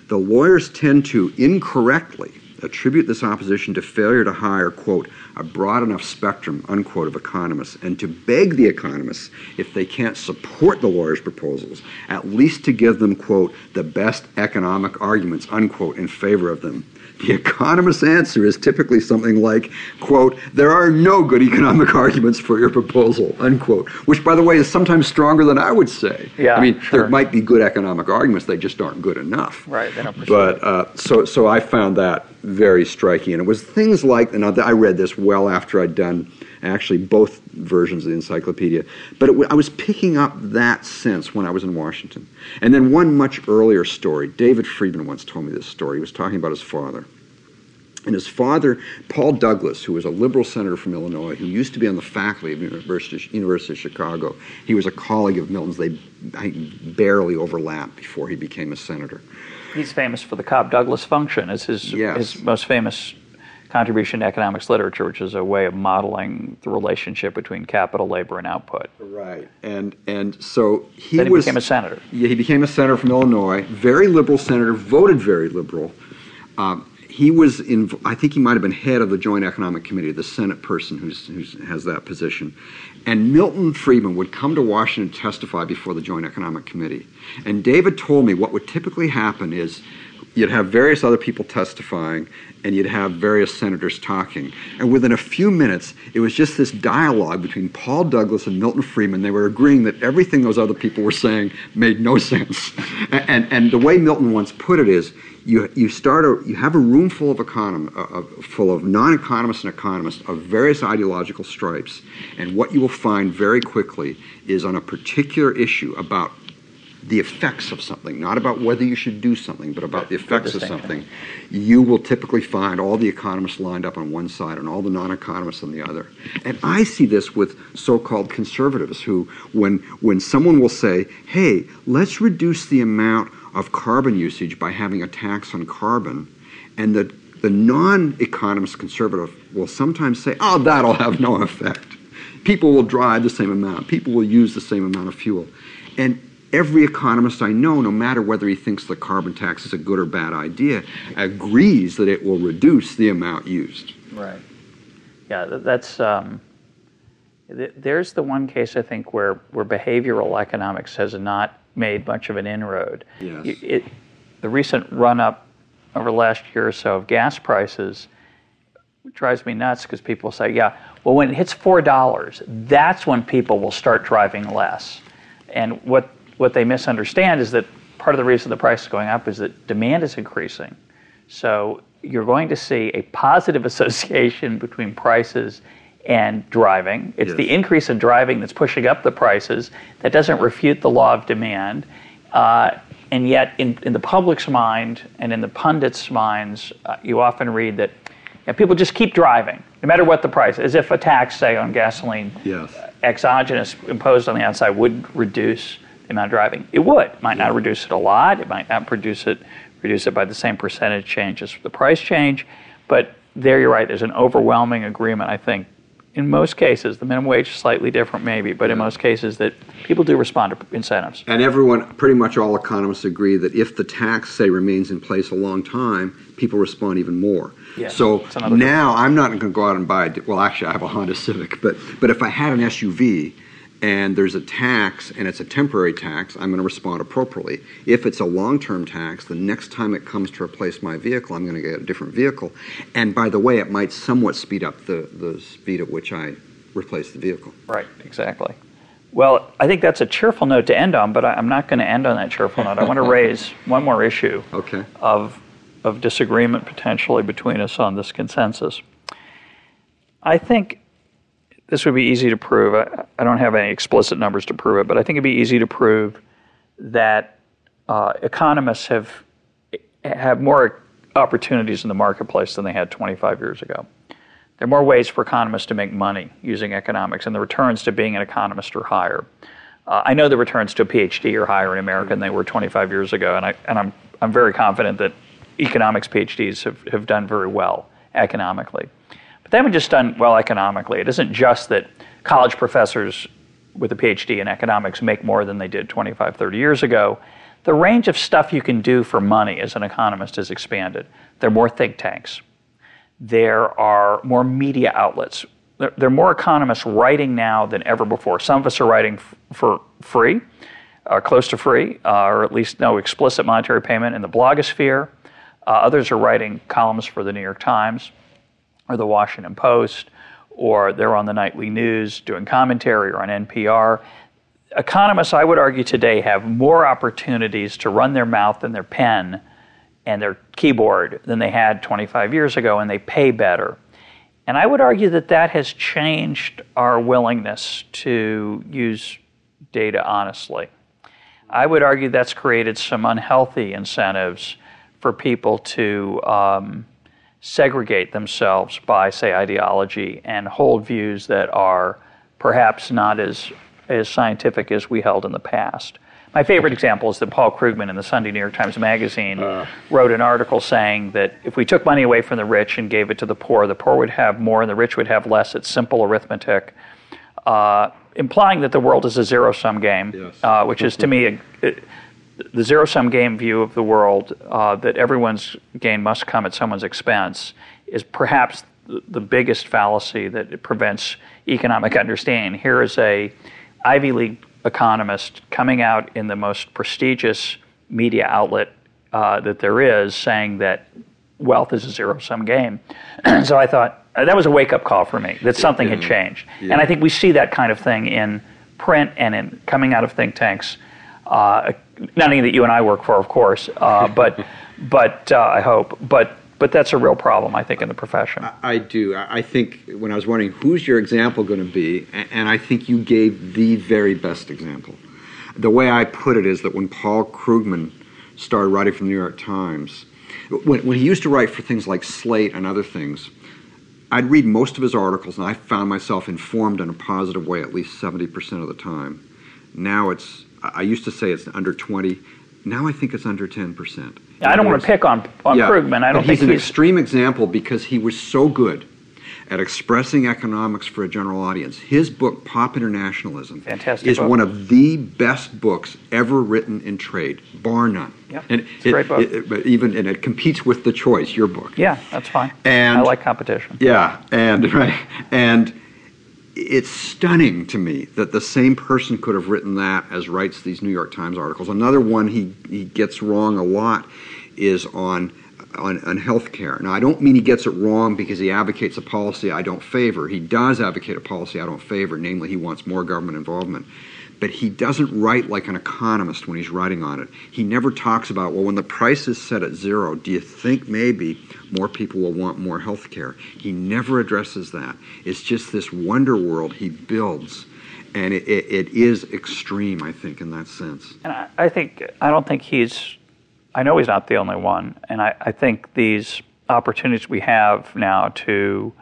The lawyers tend to incorrectly attribute this opposition to failure to hire, quote, a broad enough spectrum, unquote, of economists, and to beg the economists, if they can't support the lawyers' proposals, at least to give them, quote, the best economic arguments, unquote, in favor of them. The economist's answer is typically something like, quote, there are no good economic arguments for your proposal, unquote, which, by the way, is sometimes stronger than I would say. Yeah, I mean, sure. there might be good economic arguments, they just aren't good enough. Right, they don't But uh, so so I found that very striking, and it was things like, and I read this well after I'd done actually both versions of the encyclopedia, but it, w- I was picking up that sense when I was in Washington. And then one much earlier story. David Friedman once told me this story. He was talking about his father. And his father, Paul Douglas, who was a liberal senator from Illinois, who used to be on the faculty of University, University of Chicago, he was a colleague of Milton's. They I barely overlapped before he became a senator. He's famous for the Cobb Douglas function as his Yes. his most famous contribution to economics literature, which is a way of modeling the relationship between capital, labor, and output. Right. And and so he Then he was became a senator. Yeah, he became a senator from Illinois. Very liberal senator, voted very liberal. Um, he was in. I think he might have been head of the Joint Economic Committee, the Senate person who's, who's has that position. And Milton Friedman would come to Washington to testify before the Joint Economic Committee. And David told me what would typically happen is you'd have various other people testifying and you'd have various senators talking. And within a few minutes, it was just this dialogue between Paul Douglas and Milton Friedman. They were agreeing that everything those other people were saying made no sense. And, and, the way Milton once put it is, you, you start a, you have a room full of econom, uh, full of non-economists and economists of various ideological stripes, and what you will find very quickly is on a particular issue about the effects of something, not about whether you should do something, but about the effects of something, you will typically find all the economists lined up on one side and all the non-economists on the other. And I see this with so-called conservatives who, when when someone will say, "Hey, let's reduce the amount of carbon usage by having a tax on carbon," and the the non-economist conservative will sometimes say, "Oh, that'll have no effect." People will drive the same amount. People will use the same amount of fuel. And every economist I know, no matter whether he thinks the carbon tax is a good or bad idea, agrees that it will reduce the amount used. Right. Yeah, that's. Um, th- there's the one case I think where where behavioral economics has not made much of an inroad. Yes. Y- It, the recent run up over the last year or so of gas prices drives me nuts because people say, yeah, well, when it hits four dollars, that's when people will start driving less. And what what they misunderstand is that part of the reason the price is going up is that demand is increasing. So you're going to see a positive association between prices and driving. It's the increase in driving that's pushing up the prices. That doesn't refute the law of demand. Uh, And yet, in, in the public's mind and in the pundits' minds, uh, you often read that you know, people just keep driving, no matter what the price, as if a tax, say, on gasoline Yes. exogenous imposed on the outside would reduce the amount of driving. It would. It might not reduce it a lot. It might not reduce it reduce it by the same percentage change as the price change. But there you're right. There's an overwhelming agreement, I think, in most cases. The minimum wage is slightly different, maybe, but in most cases that people do respond to incentives. And everyone, pretty much all economists agree that if the tax, say, remains in place a long time, people respond even more. Yeah, so now I'm not going to go out and buy. A, well, actually, I have a Honda Civic, but but if I had an SUV and there's a tax and it's a temporary tax, I'm going to respond appropriately. If it's a long-term tax, the next time it comes to replace my vehicle, I'm going to get a different vehicle. And by the way, it might somewhat speed up the, the speed at which I replace the vehicle. Right, exactly. Well, I think that's a cheerful note to end on, but I- I'm not going to end on that cheerful note. I want to raise one more issue Okay. of, of disagreement potentially between us on this consensus. I think this would be easy to prove. I, I don't have any explicit numbers to prove it, but I think it'd be easy to prove that uh, economists have have more opportunities in the marketplace than they had 25 years ago. There are more ways for economists to make money using economics, and the returns to being an economist are higher. Uh, I know the returns to a PhD are higher in America than they were 25 years ago, and, I, and I'm, I'm very confident that economics PhDs have, have done very well economically. They haven't just done well economically. It isn't just that college professors with a PhD in economics make more than they did 25, 30 years ago. The range of stuff you can do for money as an economist has expanded. There are more think tanks there are more media outlets. There, are more economists writing now than ever before. Some of us are writing f- for free, or close to free, uh, or at least no explicit monetary payment in the blogosphere. Uh, others are writing columns for the New York Times or the Washington Post, or they're on the nightly news doing commentary or on NPR. Economists, I would argue today, have more opportunities to run their mouth than their pen and their keyboard than they had 25 years ago, and they pay better. And I would argue that that has changed our willingness to use data honestly. I would argue that's created some unhealthy incentives for people to um, segregate themselves by, say, ideology and hold views that are perhaps not as, as scientific as we held in the past. My favorite example is that Paul Krugman in the Sunday New York Times Magazine uh, wrote an article saying that if we took money away from the rich and gave it to the poor, the poor would have more and the rich would have less. It's simple arithmetic, uh, implying that the world is a zero sum game, yes. uh, which is to me a, a, the zero sum game view of the world uh, that everyone's gain must come at someone's expense is perhaps the, biggest fallacy that prevents economic understanding. Here is a Ivy League economist coming out in the most prestigious media outlet uh, that there is saying that wealth is a zero sum game. so I thought uh, that was a wake up call for me that something yeah. had changed. Yeah. And I think we see that kind of thing in print and in coming out of think tanks. Uh, not only that you and I work for, of course, uh, but but uh, I hope, but but that's a real problem, I think, in the profession. I, I do. I think when I was wondering who's your example going to be, and, and I think you gave the very best example. The way I put it is that when Paul Krugman started writing for the New York Times, when, when he used to write for things like Slate and other things, I'd read most of his articles, and I found myself informed in a positive way at least 70% of the time. Now it's, I used to say it's under 20. Now I think it's under 10%. Yeah, I don't want to pick on, on yeah, Krugman. I don't think. he's think an he's extreme example because he was so good at expressing economics for a general audience. His book, Pop Internationalism, Fantastic is book. one of the best books ever written in trade, bar none. Yep, and it's a great book. It, it, even and it competes with The Choice, your book. Yeah, that's fine. And I like competition. Yeah, and right, and it's stunning to me that the same person could have written that as writes these New York Times articles. Another one he, he gets wrong a lot is on on, on health care. Now, I don't mean he gets it wrong because he advocates a policy I don't favor. He does advocate a policy I don't favor, namely, he wants more government involvement. But he doesn't write like an economist when he's writing on it. He never talks about, well, when the price is set at zero, do you think maybe more people will want more health care? He never addresses that. It's just this wonder world he builds and it, it, it is extreme, I think, in that sense. And I, I think I don't think he's. I know he's not the only one, and I, I think these opportunities we have now to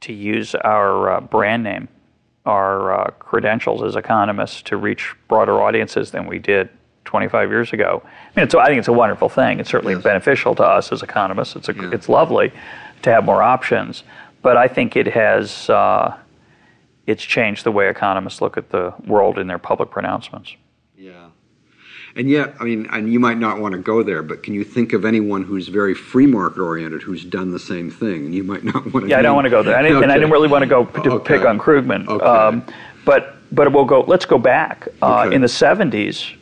to use our uh, brand name, our uh, credentials as economists to reach broader audiences than we did 25 years ago. I mean, it's, I think it's a wonderful thing. It's certainly Yes. beneficial to us as economists. It's a, Yeah. it's lovely to have more options, but I think it has uh, it's changed the way economists look at the world in their public pronouncements. Yeah. And yet, I mean, and you might not want to go there, but can you think of anyone who's very free market oriented who's done the same thing? And you might not want to. Yeah, I don't want to go there, I didn't, and I didn't really want to go p- to Okay. pick on Krugman. Okay. but but we'll go. Let's go back. Uh, Okay. In the '70s,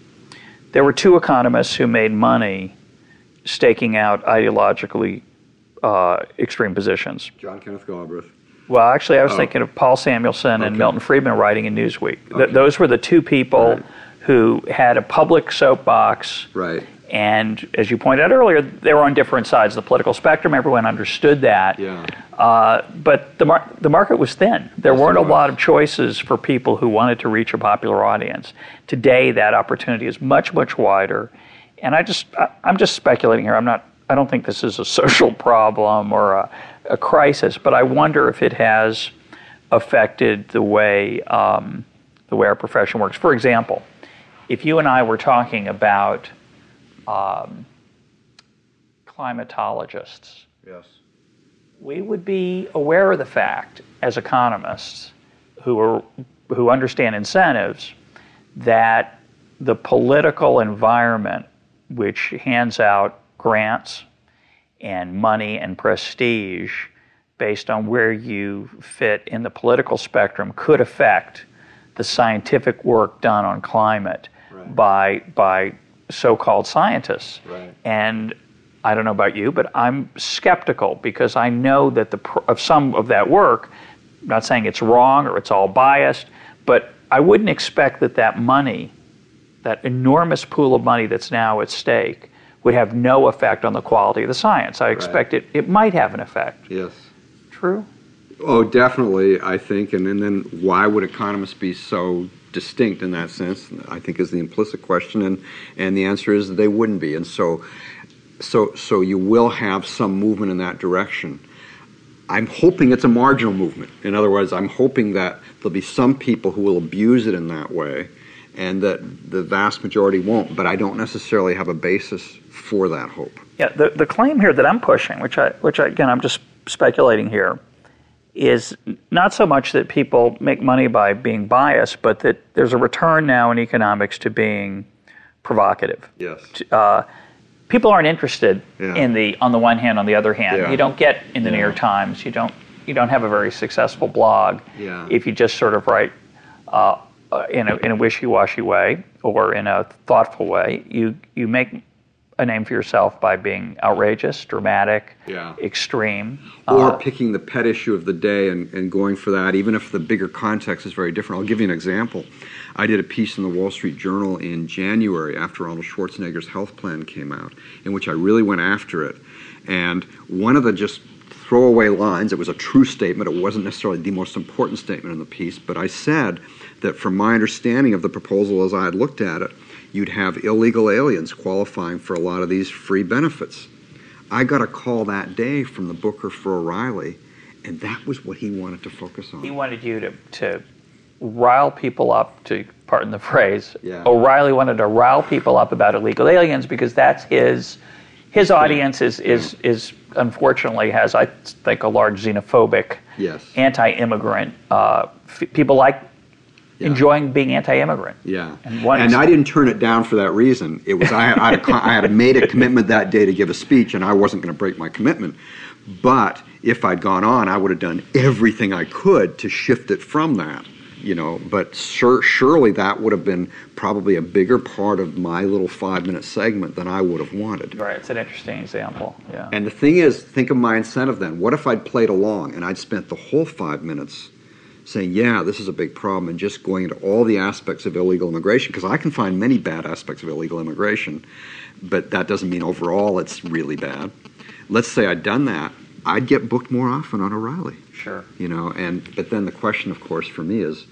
there were two economists who made money staking out ideologically uh, extreme positions. John Kenneth Galbraith. Well, actually, I was Oh. thinking of Paul Samuelson and Milton Friedman writing in Newsweek. Th- those were the two people Right. Who had a public soapbox. Right. And as you pointed out earlier, they were on different sides of the political spectrum. Everyone understood that. Yeah. Uh, but the, mar- the market was thin. There Yes, weren't a lot of choices for people who wanted to reach a popular audience. Today, that opportunity is much, much wider. And I just, I, I'm just speculating here. I'm not. I don't think this is a social problem or a, a crisis, but I wonder if it has affected the way um, the way our profession works. For example, if you and I were talking about um, climatologists Yes. we would be aware of the fact as economists who are who understand incentives that the political environment which hands out grants and money and prestige based on where you fit in the political spectrum could affect the scientific work done on climate Right. by by so-called scientists Right. and I don't know about you, but I'm skeptical because I know that the pr- of some of that work. I'm not saying it's wrong or it's all biased, but I wouldn't expect that that money, that enormous pool of money that's now at stake, would have no effect on the quality of the science. I expect it. It might have an effect. Yes. True. Oh, definitely, I think. And, and then why would economists be so distinct in that sense? I think is the implicit question. And, and the answer is they wouldn't be. And so, so, so you will have some movement in that direction. I'm hoping it's a marginal movement. In other words, I'm hoping that there'll be some people who will abuse it in that way and that the vast majority won't. But I don't necessarily have a basis for that hope. Yeah. The the claim here that I'm pushing, which I which I, again I'm just speculating here, is not so much that people make money by being biased, but that there's a return now in economics to being provocative. Yes. Uh, people aren't interested Yeah. in the on the one hand, on the other hand. Yeah. You don't get in the New York Times. You don't you don't have a very successful blog Yeah. if you just sort of write uh, uh, in a in a wishy-washy way or in a thoughtful way. You you make a name for yourself by being outrageous, dramatic, Yeah. extreme. or Uh, picking the pet issue of the day and, and going for that, even if the bigger context is very different. I'll give you an example. I did a piece in the Wall Street Journal in January after Arnold Schwarzenegger's health plan came out, in which I really went after it. And one of the just throwaway lines, it was a true statement, it wasn't necessarily the most important statement in the piece, but I said that from my understanding of the proposal as I had looked at it, you'd have illegal aliens qualifying for a lot of these free benefits. I got a call that day from the booker for O'Reilly, and that was what he wanted to focus on. he wanted you to to rile people up. To pardon the phrase, Yeah. O'Reilly wanted to rile people up about illegal aliens because that's his his audience is is is unfortunately has I think a large xenophobic, Yes. anti-immigrant. Uh, f- people like Yeah. enjoying being anti-immigrant. Yeah, And and I didn't turn it down for that reason. It was I had, I, had a, I had made a commitment that day to give a speech, and I wasn't going to break my commitment. But if I'd gone on, I would have done everything I could to shift it from that. You know, but sur- surely that would have been probably a bigger part of my little five-minute segment than I would have wanted. Right, it's an interesting example. Yeah. And the thing is, think of my incentive then. What if I'd played along and I'd spent the whole five minutes saying, yeah, this is a big problem, and just going into all the aspects of illegal immigration? Because I can find many bad aspects of illegal immigration, but that doesn't mean overall it's really bad. Let's say I'd done that, I'd get booked more often on O'Reilly sure. you know and but then the question of course for me is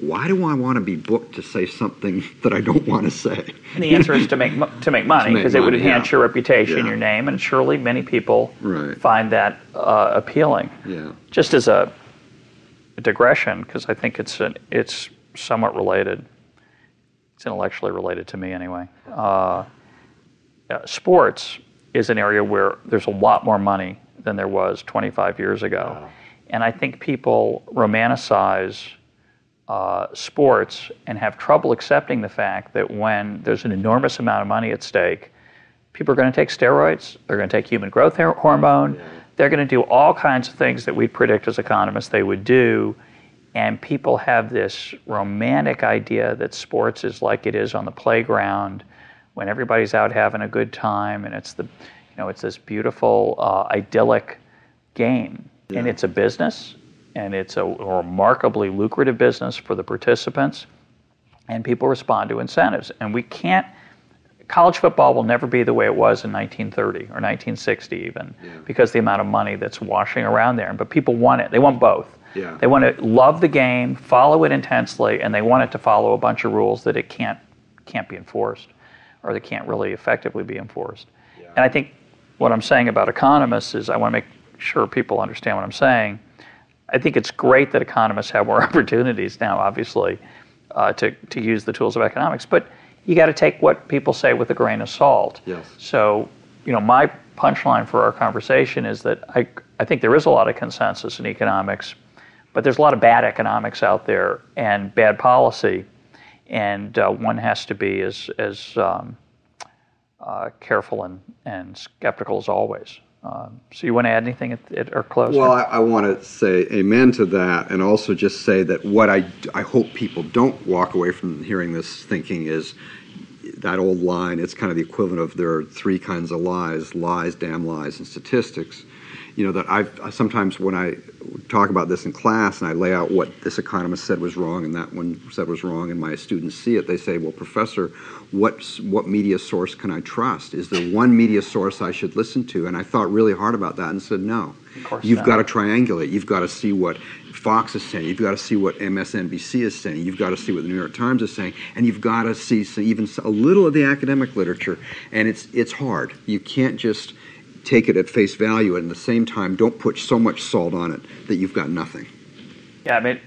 why do I want to be booked to say something that I don't want to say? And the answer is to make to make money because it would enhance yeah. your reputation, Yeah. your name, and surely many people Right. find that uh, appealing. Yeah. Just as a digression, because I think it's an, it's somewhat related. It's intellectually related to me anyway. Uh, uh, sports is an area where there's a lot more money than there was 25 years ago, and I think people romanticize uh, sports and have trouble accepting the fact that when there's an enormous amount of money at stake, people are going to take steroids, they're going to take human growth hor- hormone, they're going to do all kinds of things that we predict as economists they would do. And people have this romantic idea that sports is like it is on the playground when everybody's out having a good time and it's the, you know, it's this beautiful, uh, idyllic game. And it's a business and it's a remarkably lucrative business for the participants and people respond to incentives. And we can't, college football will never be the way it was in 1930 or 1960 even because the amount of money that's washing around there. But people want it. They want both. Yeah. They want to love the game, follow it intensely, and they want it to follow a bunch of rules that it can't can't be enforced or that can't really effectively be enforced. And I think what I'm saying about economists is I want to make sure people understand what I'm saying. I think it's great that economists have more opportunities now, obviously, uh, to, to use the tools of economics. But you got to take what people say with a grain of salt. Yes. So, you know, my punchline for our conversation is that I, I think there is a lot of consensus in economics, but there's a lot of bad economics out there and bad policy, and uh, one has to be as as um, uh, careful and, and skeptical as always. Um, so, you want to add anything at, at or close? Well, I, I want to say amen to that, and also just say that what I, I hope people don't walk away from hearing this thinking is that old line. It's kind of the equivalent of there are three kinds of lies: lies, damn lies, and statistics. You know that I've sometimes when I talk about this in class and I lay out what this economist said was wrong and that one said was wrong, and my students see it, they say, "Well, professor, what what media source can I trust? Is there one media source I should listen to?" And I thought really hard about that and said, "No. course You've not. got to triangulate. You've got to see what Fox is saying. You've got to see what MSNBC is saying. You've got to see what the New York Times is saying, and you've got to see some, even a little of the academic literature. And it's it's hard. You can't just take it at face value, and at the same time, don't put so much salt on it that you've got nothing. Yeah, I mean,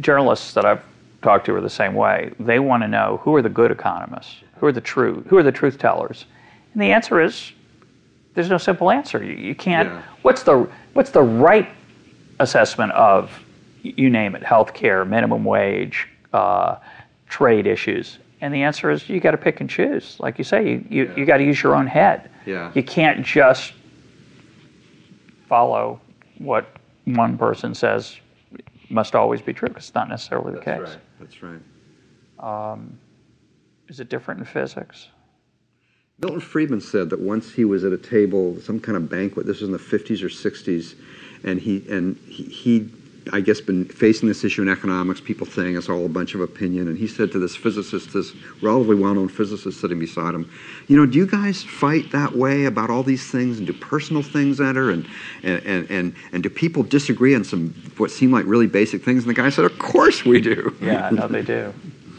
journalists that I've talked to are the same way. They want to know who are the good economists, who are the true, who are the truth tellers, and the answer is there's no simple answer. You, you can't. Yeah. What's the what's the right assessment of you name it, healthcare, minimum wage, uh, trade issues? And the answer is you got to pick and choose. Like you say, you, you, you got to use your own head. Yeah. You can't just follow what one person says must always be true because it's not necessarily the case. That's right. Um, is it different in physics? Milton Friedman said that once he was at a table, some kind of banquet. This was in the 50s or 60s, and he and he, he I guess, been facing this issue in economics. People saying it's all a bunch of opinion, and he said to this physicist, this relatively well-known physicist sitting beside him, "You know, do you guys fight that way about all these things, and do personal things enter, and and and and, and do people disagree on some what seem like really basic things?" And the guy said, "Of course we do." Yeah, no, they do.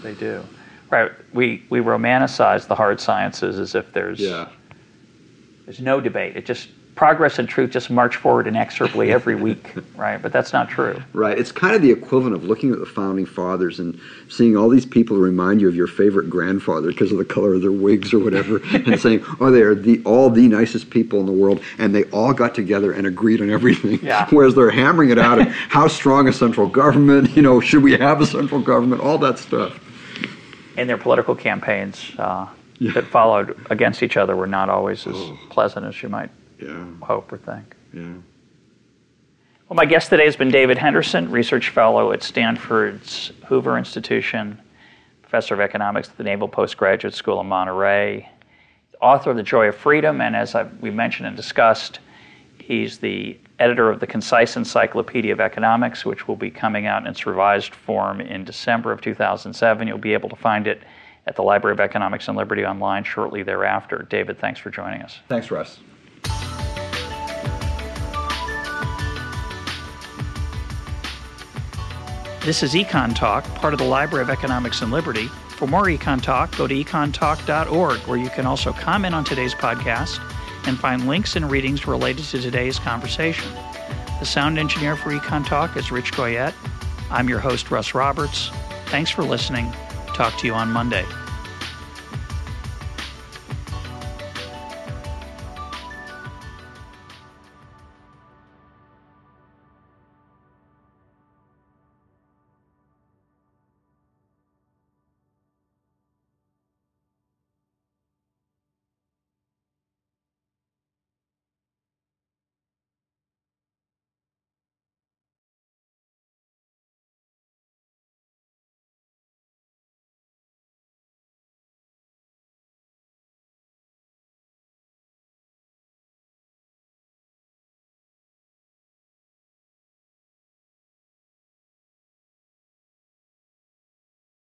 They do. Right. We we romanticize the hard sciences as if there's Yeah. there's no debate. It just progress and truth just march forward inexorably every week, right? But that's not true. Right. It's kind of the equivalent of looking at the founding fathers and seeing all these people remind you of your favorite grandfather because of the color of their wigs or whatever, and saying, "Oh, they are the all the nicest people in the world, and they all got together and agreed on everything." Yeah. Whereas they're hammering it out of how strong a central government, you know, should we have a central government, all that stuff. And their political campaigns uh, Yeah. that followed against each other were not always as pleasant as you might Yeah. hope or think. Yeah. Well, my guest today has been David Henderson, research fellow at Stanford's Hoover Institution, professor of economics at the Naval Postgraduate School in Monterey, author of The Joy of Freedom, and as I've, we mentioned and discussed, he's the editor of the Concise Encyclopedia of Economics, which will be coming out in its revised form in December of 2007. You'll be able to find it at the Library of Economics and Liberty online shortly thereafter. David, thanks for joining us. Thanks, Russ. This is Econ Talk, part of the Library of Economics and Liberty. For more Econ Talk, go to econtalk.org, where you can also comment on today's podcast and find links and readings related to today's conversation. The sound engineer for Econ Talk is Rich Goyette. I'm your host, Russ Roberts. Thanks for listening. Talk to you on Monday.